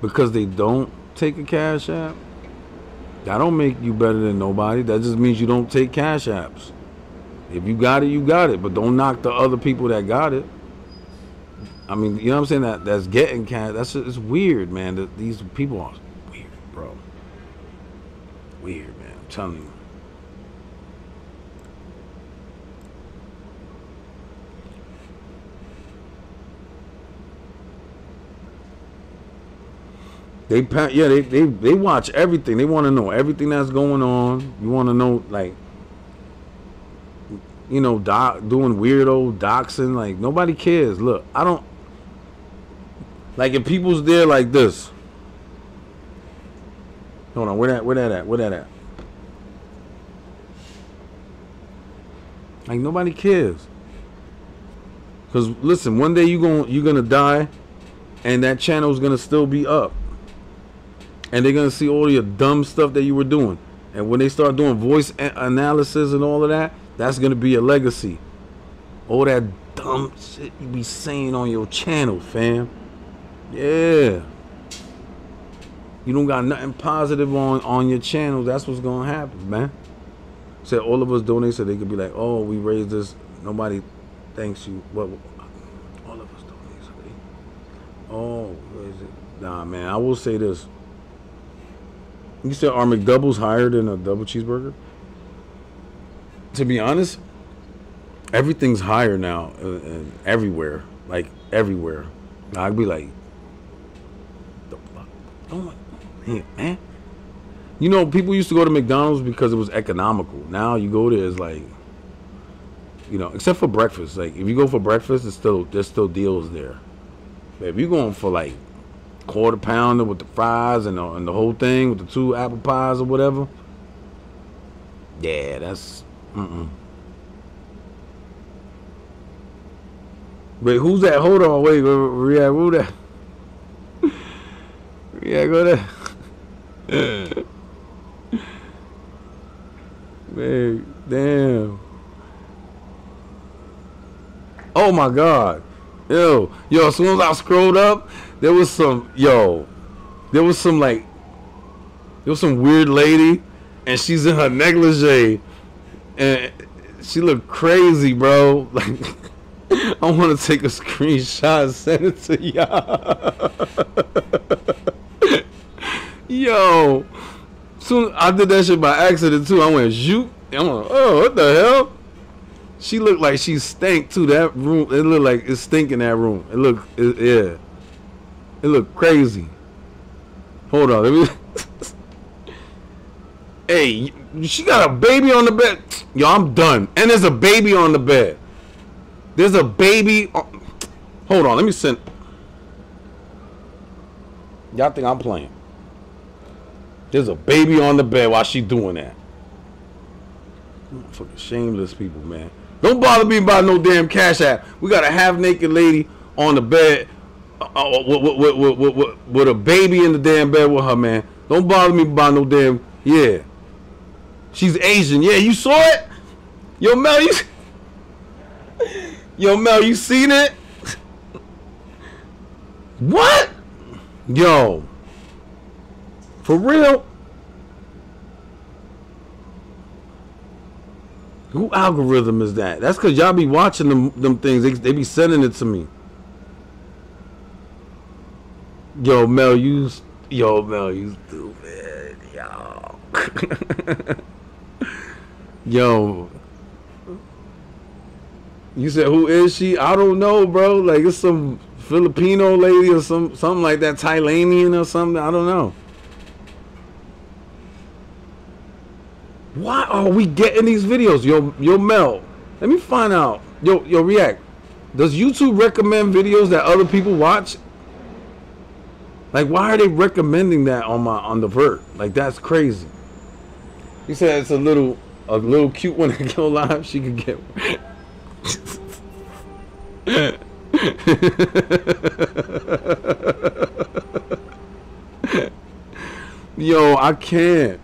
because they don't take a cash app, that don't make you better than nobody. That just means you don't take cash apps. If you got it, you got it. But don't knock the other people that got it. I mean, you know what I'm saying? That that's getting cash. That's it's weird, man. That these people are weird, bro. Weird, man. I'm telling you. They yeah they, they they watch everything. They want to know everything that's going on. You want to know like you know doc doing weirdo doxing like nobody cares. Look, I don't like if people's there like this. Hold on, where that where that at? Where that at? Like nobody cares. Cause listen, one day you going you're gonna die, and that channel is gonna still be up and they're gonna see all your dumb stuff that you were doing. And when they start doing voice analysis and all of that, that's gonna be a legacy. All that dumb shit you be saying on your channel, fam. Yeah. You don't got nothing positive on on your channel. That's what's gonna happen, man. Said all of us donate so they could be like, oh, we raised this. Nobody thanks you. What? All of us donate so they. Oh, is it? Nah, man. I will say this. You said are McDoubles higher than a double cheeseburger? To be honest, everything's higher now uh, uh, everywhere. Like everywhere. I'd be like, the fuck? Oh man. You know, people used to go to McDonald's because it was economical. Now you go there, it's like, you know, except for breakfast. Like if you go for breakfast, it's still there's still deals there. But if you're going for like quarter pounder with the fries and the, and the whole thing with the two apple pies or whatever. Yeah, that's mm-mm. Wait, who's that? Hold on, wait, yeah, who that? yeah, go there. Man, damn. Oh my God. Yo, yo, as soon as I scrolled up, there was some yo, there was some like There was some weird lady, and she's in her negligee, and she looked crazy, bro. Like, I want to take a screenshot and send it to y'all. Yo, soon I did that shit by accident too. I went shoot. I'm like, oh, what the hell? She looked like she stank too. That room, it looked like it stink in that room. It looked, it, yeah, it looked crazy. Hold on, let me. hey, she got a baby on the bed. Yo, I'm done. And there's a baby on the bed. There's a baby. On... Hold on, let me send. Y'all think I'm playing? There's a baby on the bed while she doing that. Fucking shameless people, man. Don't bother me about no damn cash app. We got a half naked lady on the bed uh, with, with, with, with, a baby in the damn bed with her, man. Don't bother me about no damn. Yeah. She's Asian. Yeah, you saw it? Yo, Mel, you. Yo, Mel, you seen it? what? Yo. For real? Who algorithm is that? That's because y'all be watching them, them things. They, they be sending it to me. Yo, Mel, you. Yo, Mel, you stupid. Yo. Yo, you said who is she? I don't know, bro. Like it's some Filipino lady or some something like that, Thailandian or something. I don't know. Why are we getting these videos? Yo, yo, Mel. Let me find out. Yo, yo, react. Does YouTube recommend videos that other people watch? Like, why are they recommending that on my on the vert? Like, that's crazy. He said it's a little a little cute one to go live. She could get. Yo, I can't.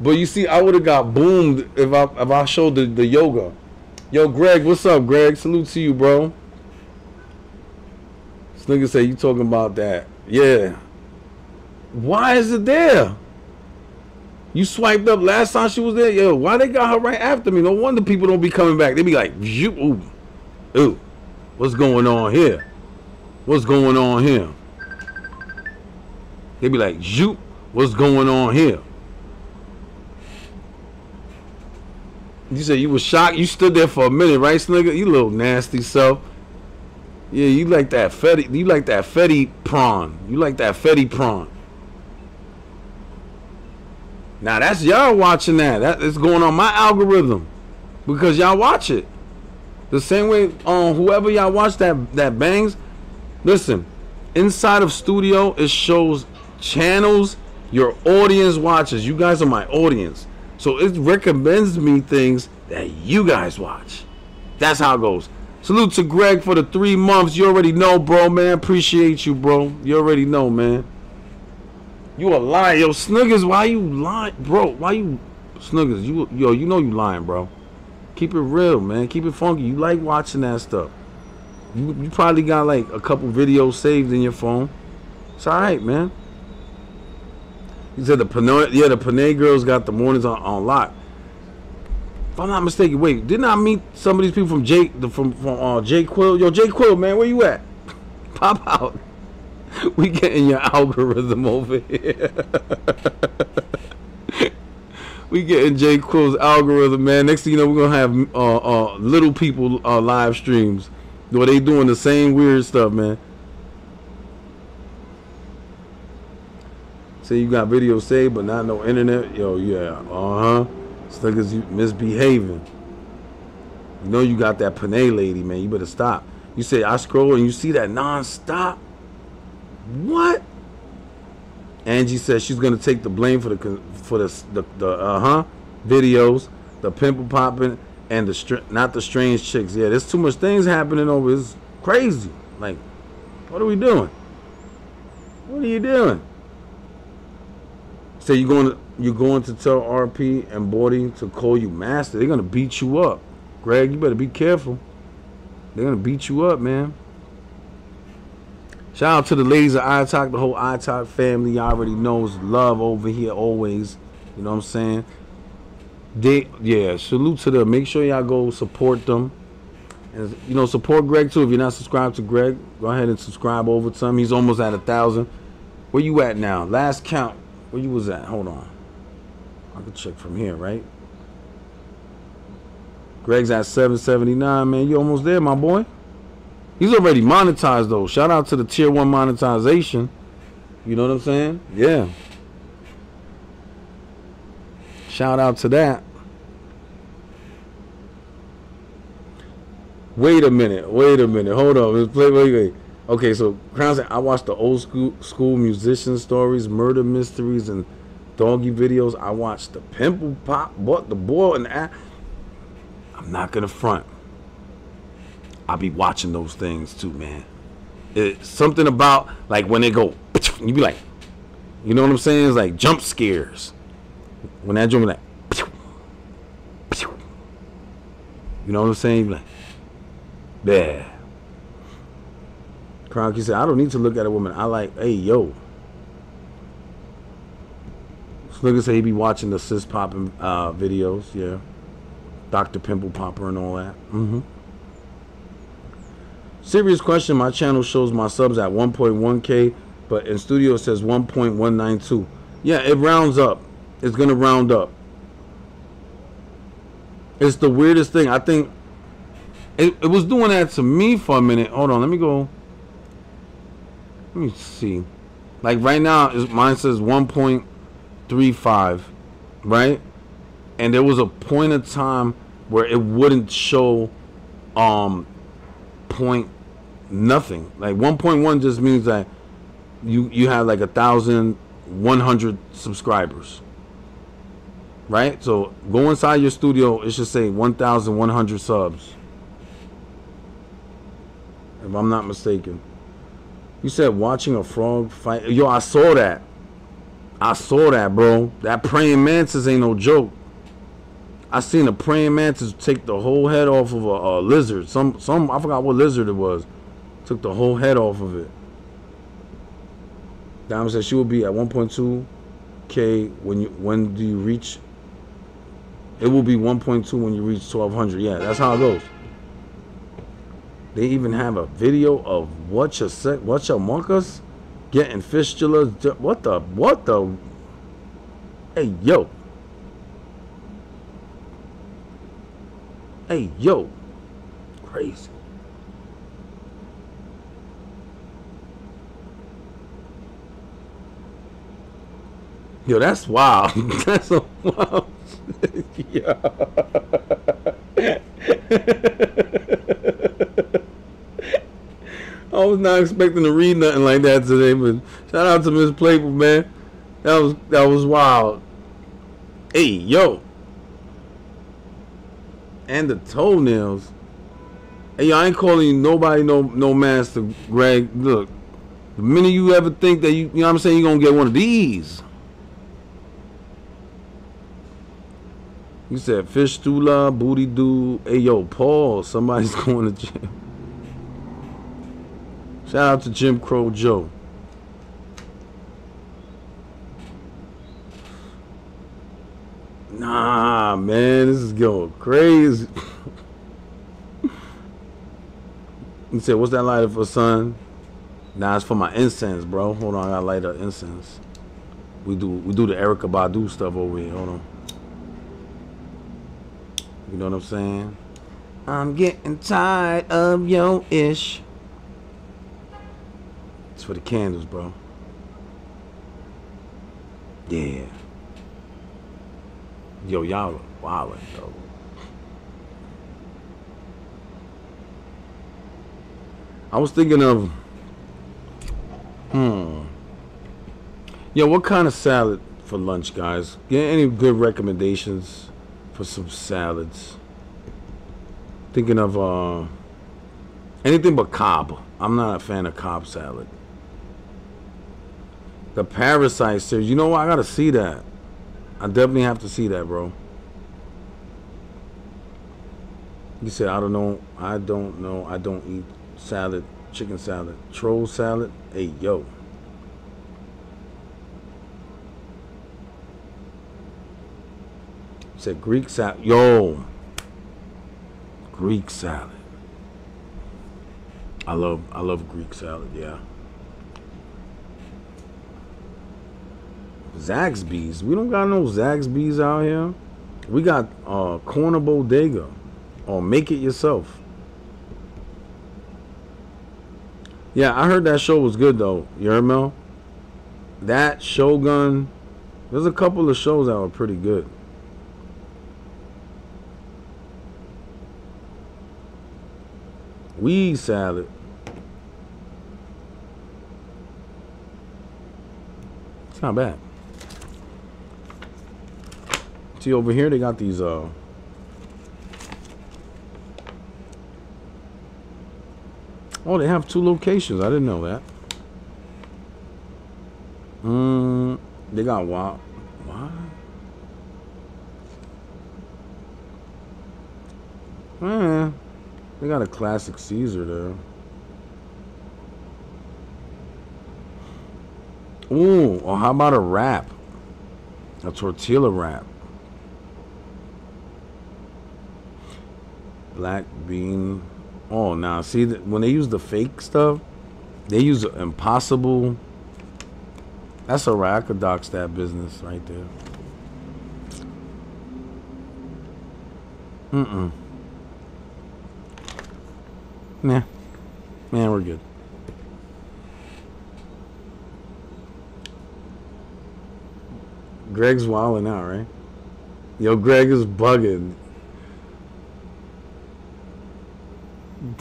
But you see, I would have got boomed if I if I showed the, the yoga. Yo, Greg, what's up, Greg? Salute to you, bro. This nigga say you talking about that. Yeah. Why is it there? You swiped up last time she was there. Yo, why they got her right after me? No wonder people don't be coming back. They be like, ooh, ooh, what's going on here? What's going on here? They be like, zoop, what's going on here? You said you was shocked. You stood there for a minute, right, Snigger? You little nasty self. Yeah, you like that fetty. You like that fetty prawn. You like that fetty prawn. Now that's y'all watching that. That is going on my algorithm because y'all watch it. The same way on um, whoever y'all watch that that bangs. Listen, inside of studio it shows channels your audience watches. You guys are my audience. So it recommends me things that you guys watch. That's how it goes. Salute to Greg for the three months. You already know, bro, man. Appreciate you, bro. You already know, man. You a liar. yo, Snuggers. Why you lying, bro? Why you, Snuggers? You, yo, you know you lying, bro. Keep it real, man. Keep it funky. You like watching that stuff. You, you probably got like a couple videos saved in your phone. It's all right, man. He said the Panay, yeah, the Panay girls got the mornings on, on lock. If I'm not mistaken, wait, didn't I meet some of these people from Jake, from from uh, Jay Quill? Yo, Jay Quill, man, where you at? Pop out. We getting your algorithm over here. we getting Jay Quill's algorithm, man. Next thing you know, we're gonna have uh, uh, little people uh, live streams where they doing the same weird stuff, man. Say you got video saved, but not no internet. Yo, yeah, uh huh. You misbehaving. You know you got that Panay lady, man. You better stop. You say I scroll and you see that non-stop. What? Angie says she's gonna take the blame for the for the the, the uh huh videos, the pimple popping, and the str- not the strange chicks. Yeah, there's too much things happening over. It's crazy. Like, what are we doing? What are you doing? Say you going to you're going to tell RP and Bordy to call you master. They're gonna beat you up. Greg, you better be careful. They're gonna beat you up, man. Shout out to the ladies of iTalk, the whole iTalk family. Y'all already knows love over here always. You know what I'm saying? They yeah, salute to them. Make sure y'all go support them. And you know, support Greg too. If you're not subscribed to Greg, go ahead and subscribe over to him. He's almost at a thousand. Where you at now? Last count. Where you was at? Hold on. I can check from here, right? Greg's at 779, man. You almost there, my boy. He's already monetized though. Shout out to the tier one monetization. You know what I'm saying? Yeah. Shout out to that. Wait a minute. Wait a minute. Hold on. Let's play. Wait, wait. Okay, so I watched the old school school musician stories, murder mysteries, and doggy videos. I watched the pimple pop, but the boy and the. I'm not gonna front. I'll be watching those things too, man. It's something about like when they go, you be like, you know what I'm saying? It's like jump scares. When that drum like, you know what I'm saying? You like, yeah. Kronky said, I don't need to look at a woman. I like, hey, yo. Look at say he be watching the cis popping uh, videos, yeah. Dr. Pimple Popper and all that. Mm-hmm. Serious question. My channel shows my subs at 1.1k, but in studio it says 1.192. Yeah, it rounds up. It's gonna round up. It's the weirdest thing. I think it, it was doing that to me for a minute. Hold on, let me go. Let me see. Like right now, mine says 1.35, right? And there was a point of time where it wouldn't show um point nothing. Like 1.1 just means that you you have like a thousand one hundred subscribers. Right? So go inside your studio, it should say 1,100 subs. If I'm not mistaken. You said watching a frog fight. Yo, I saw that. I saw that, bro. That praying mantis ain't no joke. I seen a praying mantis take the whole head off of a, a lizard. Some, some, I forgot what lizard it was. Took the whole head off of it. Diamond said she will be at 1.2k when you when do you reach it will be 1.2 when you reach 1200. Yeah, that's how it goes. They even have a video of what your set, what your monkas getting fistulas. What the, what the? Hey, yo. Hey, yo. Crazy. Yo, that's wild. that's a wild yeah. I was not expecting to read nothing like that today, but shout out to Miss Playful, man. That was that was wild. Hey, yo. And the toenails. Hey, I ain't calling nobody no no master, Greg. Look, the minute you ever think that you, you know what I'm saying, you're gonna get one of these. You said fish fistula, booty do. Hey yo, Paul, somebody's going to gym. Shout out to Jim Crow Joe. Nah, man, this is going crazy. he said, "What's that lighter for, son?" Nah, it's for my incense, bro. Hold on, I gotta light up incense. We do we do the Erykah Badu stuff over here. Hold on. You know what I'm saying? I'm getting tired of yo ish. For the candles, bro. Yeah. Yo, y'all wildin', though. I was thinking of, hmm. Yo, what kind of salad for lunch, guys? Get any good recommendations? for some salads. Thinking of uh, anything but Cobb. I'm not a fan of Cobb salad. The Parasite series. You know what? I gotta see that. I definitely have to see that, bro. You said, I don't know. I don't know. I don't eat salad chicken salad, troll salad. Hey yo. Said Greek salad. Yo. Greek salad. I love I love Greek salad, yeah. Zaxby's. We don't got no Zaxby's out here. We got uh Corner Bodega or Make It Yourself. Yeah, I heard that show was good though. You heard Mel? That Shogun. There's a couple of shows that were pretty good. Weed salad. It's not bad. See over here they got these uh Oh, they have two locations. I didn't know that. Mm, they got what? What? Man, they got a classic Caesar there. Ooh, or how about a wrap? A tortilla wrap. Black bean. Oh, now see that when they use the fake stuff, they use impossible. That's a. I could dox that business right there. Mm-mm. Nah. Man, we're good. Greg's wilding out, right? Yo, Greg is bugging.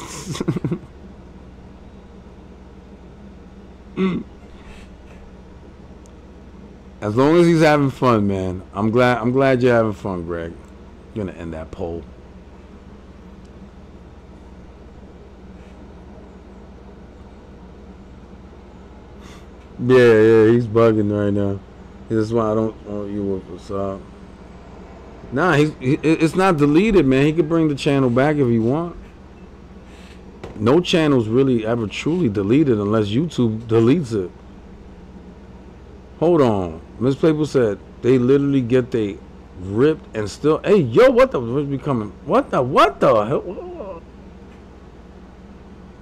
as long as he's having fun, man. I'm glad I'm glad you're having fun, Greg. Gonna end that poll. Yeah, yeah, he's bugging right now. That's why I don't want you with us. Uh, nah, he's, he, it's not deleted, man. He could bring the channel back if he want. No channel's really ever truly deleted unless YouTube deletes it. Hold on. Miss Playboy said they literally get they ripped and still. Hey, yo, what the? What's becoming? What the? What the hell?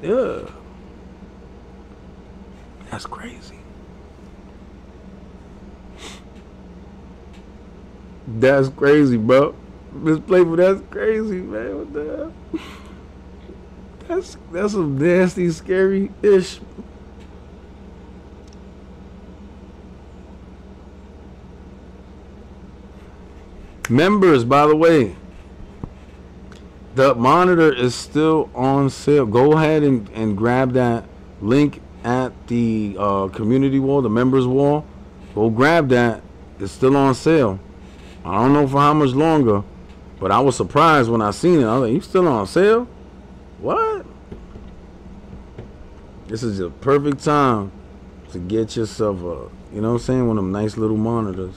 Yeah. That's crazy. That's crazy, bro. Miss Playboy, that's crazy, man. What the hell? That's that's some nasty, scary ish. Members, by the way, the monitor is still on sale. Go ahead and, and grab that link at the uh, community wall, the members wall. Go grab that. It's still on sale. I don't know for how much longer, but I was surprised when I seen it. I was like, "You still on sale? What?" This is a perfect time to get yourself a, you know what I'm saying, one of them nice little monitors.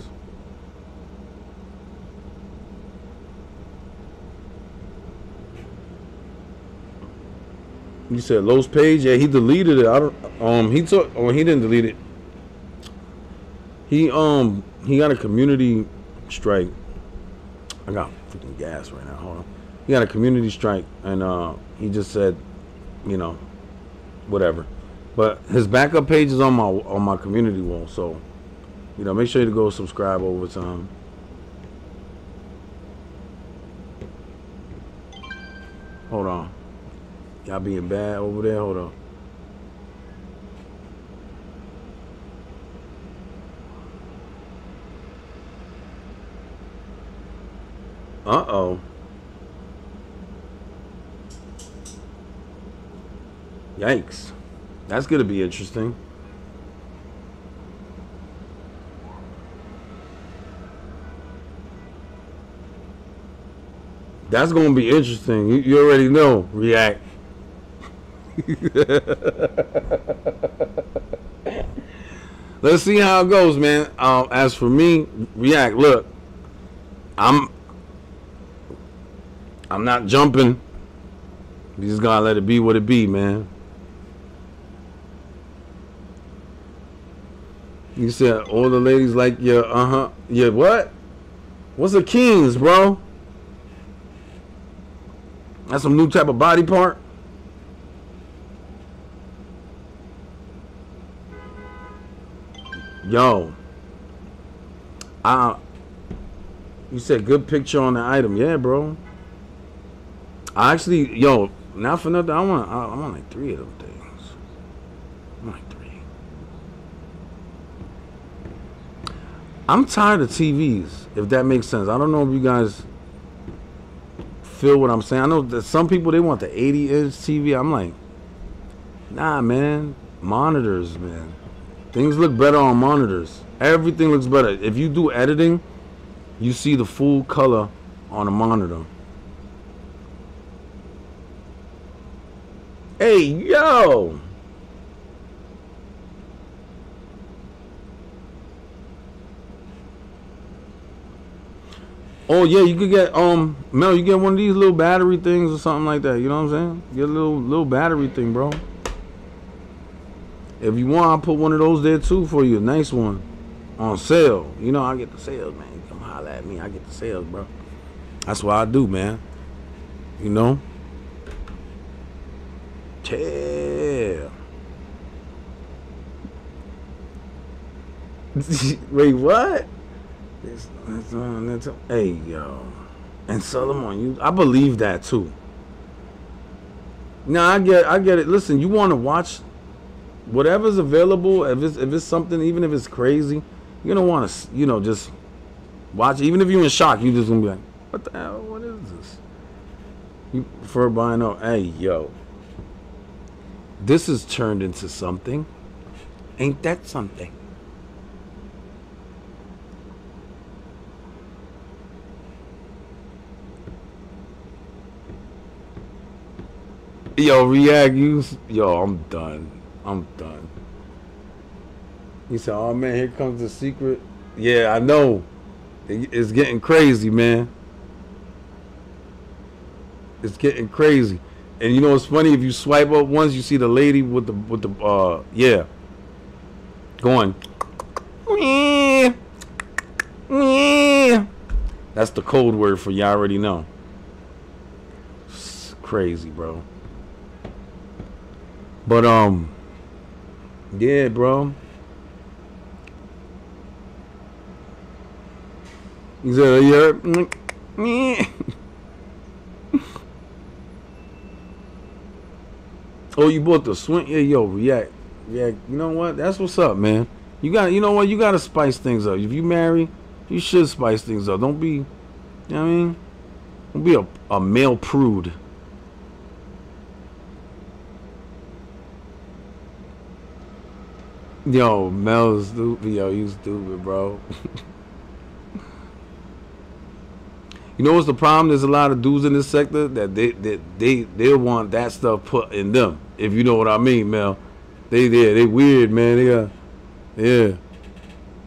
You said Lowe's page? Yeah, he deleted it. I don't. Um, he took. Oh, he didn't delete it. He um he got a community strike. I got freaking gas right now. He got a community strike, and uh, he just said, you know, whatever. But his backup page is on my on my community wall, so you know, make sure to go subscribe over to him. Hold on. Y'all being bad over there? Hold on. Uh-oh. Yikes. That's going to be interesting. That's going to be interesting. You, you already know. React. Let's see how it goes, man. Um, as for me, React, look, I'm I'm not jumping. You just gotta let it be what it be, man. You said all the ladies like your uh huh. Yeah, what? What's a kings, bro? That's some new type of body part. Yo. Uh you said good picture on the item. Yeah, bro. I actually, yo, not for nothing. I want, I, I want like three of them things. I want like three. I'm tired of TVs, if that makes sense. I don't know if you guys feel what I'm saying. I know that some people they want the 80 inch TV. I'm like, nah, man. Monitors, man. Things look better on monitors. Everything looks better. If you do editing, you see the full color on a monitor. Hey, yo! Oh yeah, you could get um Mel, you get one of these little battery things or something like that. You know what I'm saying? Get a little little battery thing, bro. If you want, I'll put one of those there too for you. Nice one. On sale. You know I get the sales, man. Come holler at me. I get the sales, bro. That's what I do, man. You know? Yeah. Wait, what? It's, uh, it's, hey, yo. And Solomon, you I believe that too. Now I get I get it. Listen, you want to watch whatever's available, if it's if it's something, even if it's crazy, you're gonna want to, you know, just watch. Even if you're in shock, you just gonna be like, "What the hell? What is this?" You prefer buying up? Hey, yo, this has turned into something. Ain't that something? Yo, react, you. Yo, I'm done. I'm done. He said, "Oh man, here comes the secret." Yeah, I know. It's getting crazy, man. It's getting crazy. And you know what's funny? If you swipe up once, you see the lady with the with the uh yeah, going. That's the code word for you all already know. It's crazy, bro. But um, yeah, bro. Is He said, yeah. oh, you bought the swing? Yeah, yo, react. Yeah, you know what? That's what's up, man. You got, you know what? You got to spice things up. If you marry, you should spice things up. Don't be, you know what I mean? Don't be a, a male prude. Yo, Mel's stupid. Yo, you stupid, bro. you know what's the problem? There's a lot of dudes in this sector that they that they they want that stuff put in them. If you know what I mean, Mel. They they they weird, man. They got yeah.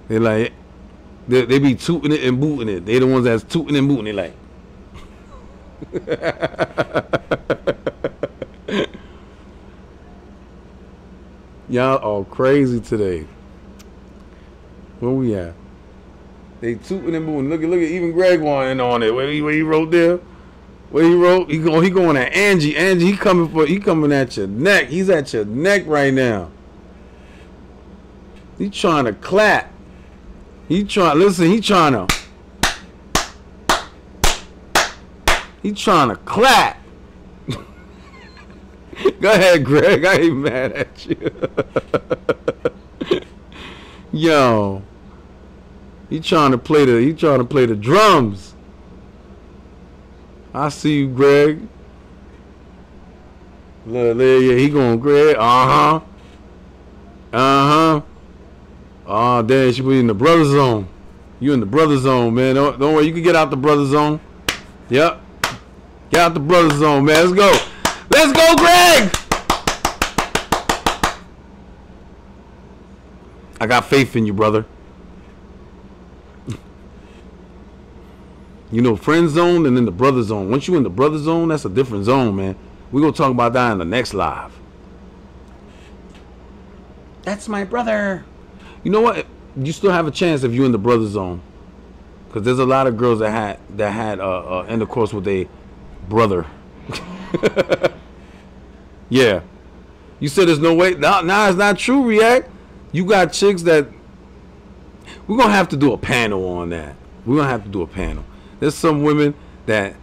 They like they, they be tooting it and booting it. They the ones that's tooting and booting it like. Y'all all crazy today. Where we at? They tooting and moving. Look at look at even Greg wanting on it. Where he, where he wrote there? Where he wrote? He going he going at Angie. Angie, he coming for he coming at your neck. He's at your neck right now. He trying to clap. He trying listen, he trying to He trying to clap. Go ahead, Greg. I ain't mad at you. Yo. He trying to play the he trying to play the drums. I see you, Greg. Look, yeah, he going Greg. Uh-huh. Uh-huh. Oh, damn, she be in the brother zone. You in the brother zone, man. Don't, don't worry, you can get out the brother zone. Yep. Get out the brother zone, man. Let's go. Let's go, Greg! I got faith in you, brother. You know, friend zone and then the brother zone. Once you in the brother zone, that's a different zone, man. We're gonna talk about that in the next live. That's my brother. You know what? you still have a chance if you in the brother zone. Cause there's a lot of girls that had that had uh, uh intercourse with a brother. yeah. You said there's no way. No, nah, it's not true, React. You got chicks that we're gonna have to do a panel on that. We're gonna have to do a panel. There's some women that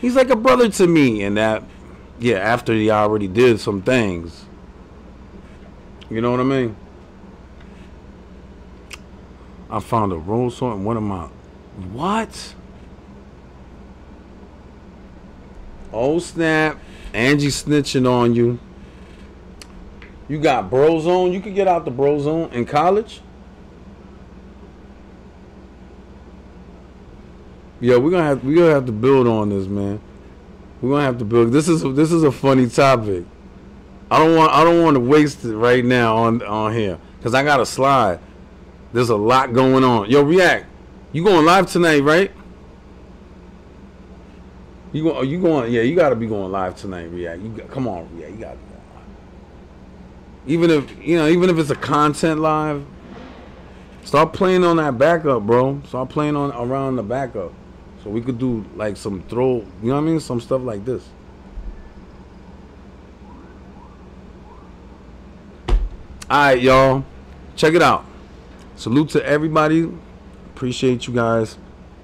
he's like a brother to me, and that yeah, after he already did some things. You know what I mean? I found a rose saw in one of my what? Oh snap! Angie snitching on you. You got bro zone. You could get out the bro zone in college. Yeah, we're gonna have we're gonna have to build on this, man. We're gonna have to build. This is this is a funny topic. I don't want I don't want to waste it right now on on here because I got a slide. There's a lot going on. Yo, react. You going live tonight, right? You go? You going? Yeah, you got to be going live tonight, react. You got, come on, react. You got to be going live. Even if you know, even if it's a content live, start playing on that backup, bro. Start playing on around the backup. So we could do like some throw, you know what I mean? Some stuff like this. Alright, y'all. Check it out. Salute to everybody. Appreciate you guys.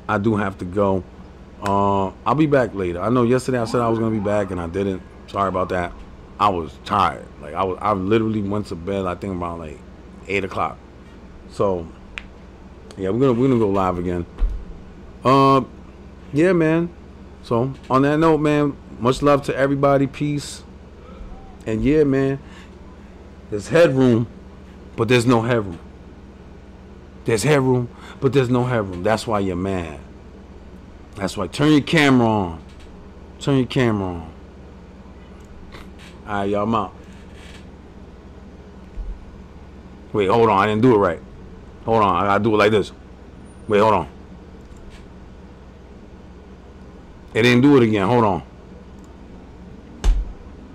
I do have to go. Uh, I'll be back later. I know yesterday I said I was gonna be back and I didn't. Sorry about that. I was tired. Like I was I literally went to bed I think around like eight o'clock. So yeah, we're gonna we're gonna go live again. Uh yeah, man. So on that note, man, much love to everybody. Peace. And yeah, man, there's headroom, but there's no headroom. There's headroom, but there's no headroom. That's why you're mad. That's why. Turn your camera on. Turn your camera on. All right, y'all, I'm out. Wait, hold on. I didn't do it right. Hold on. I gotta do it like this. Wait, hold on. It didn't do it again. Hold on.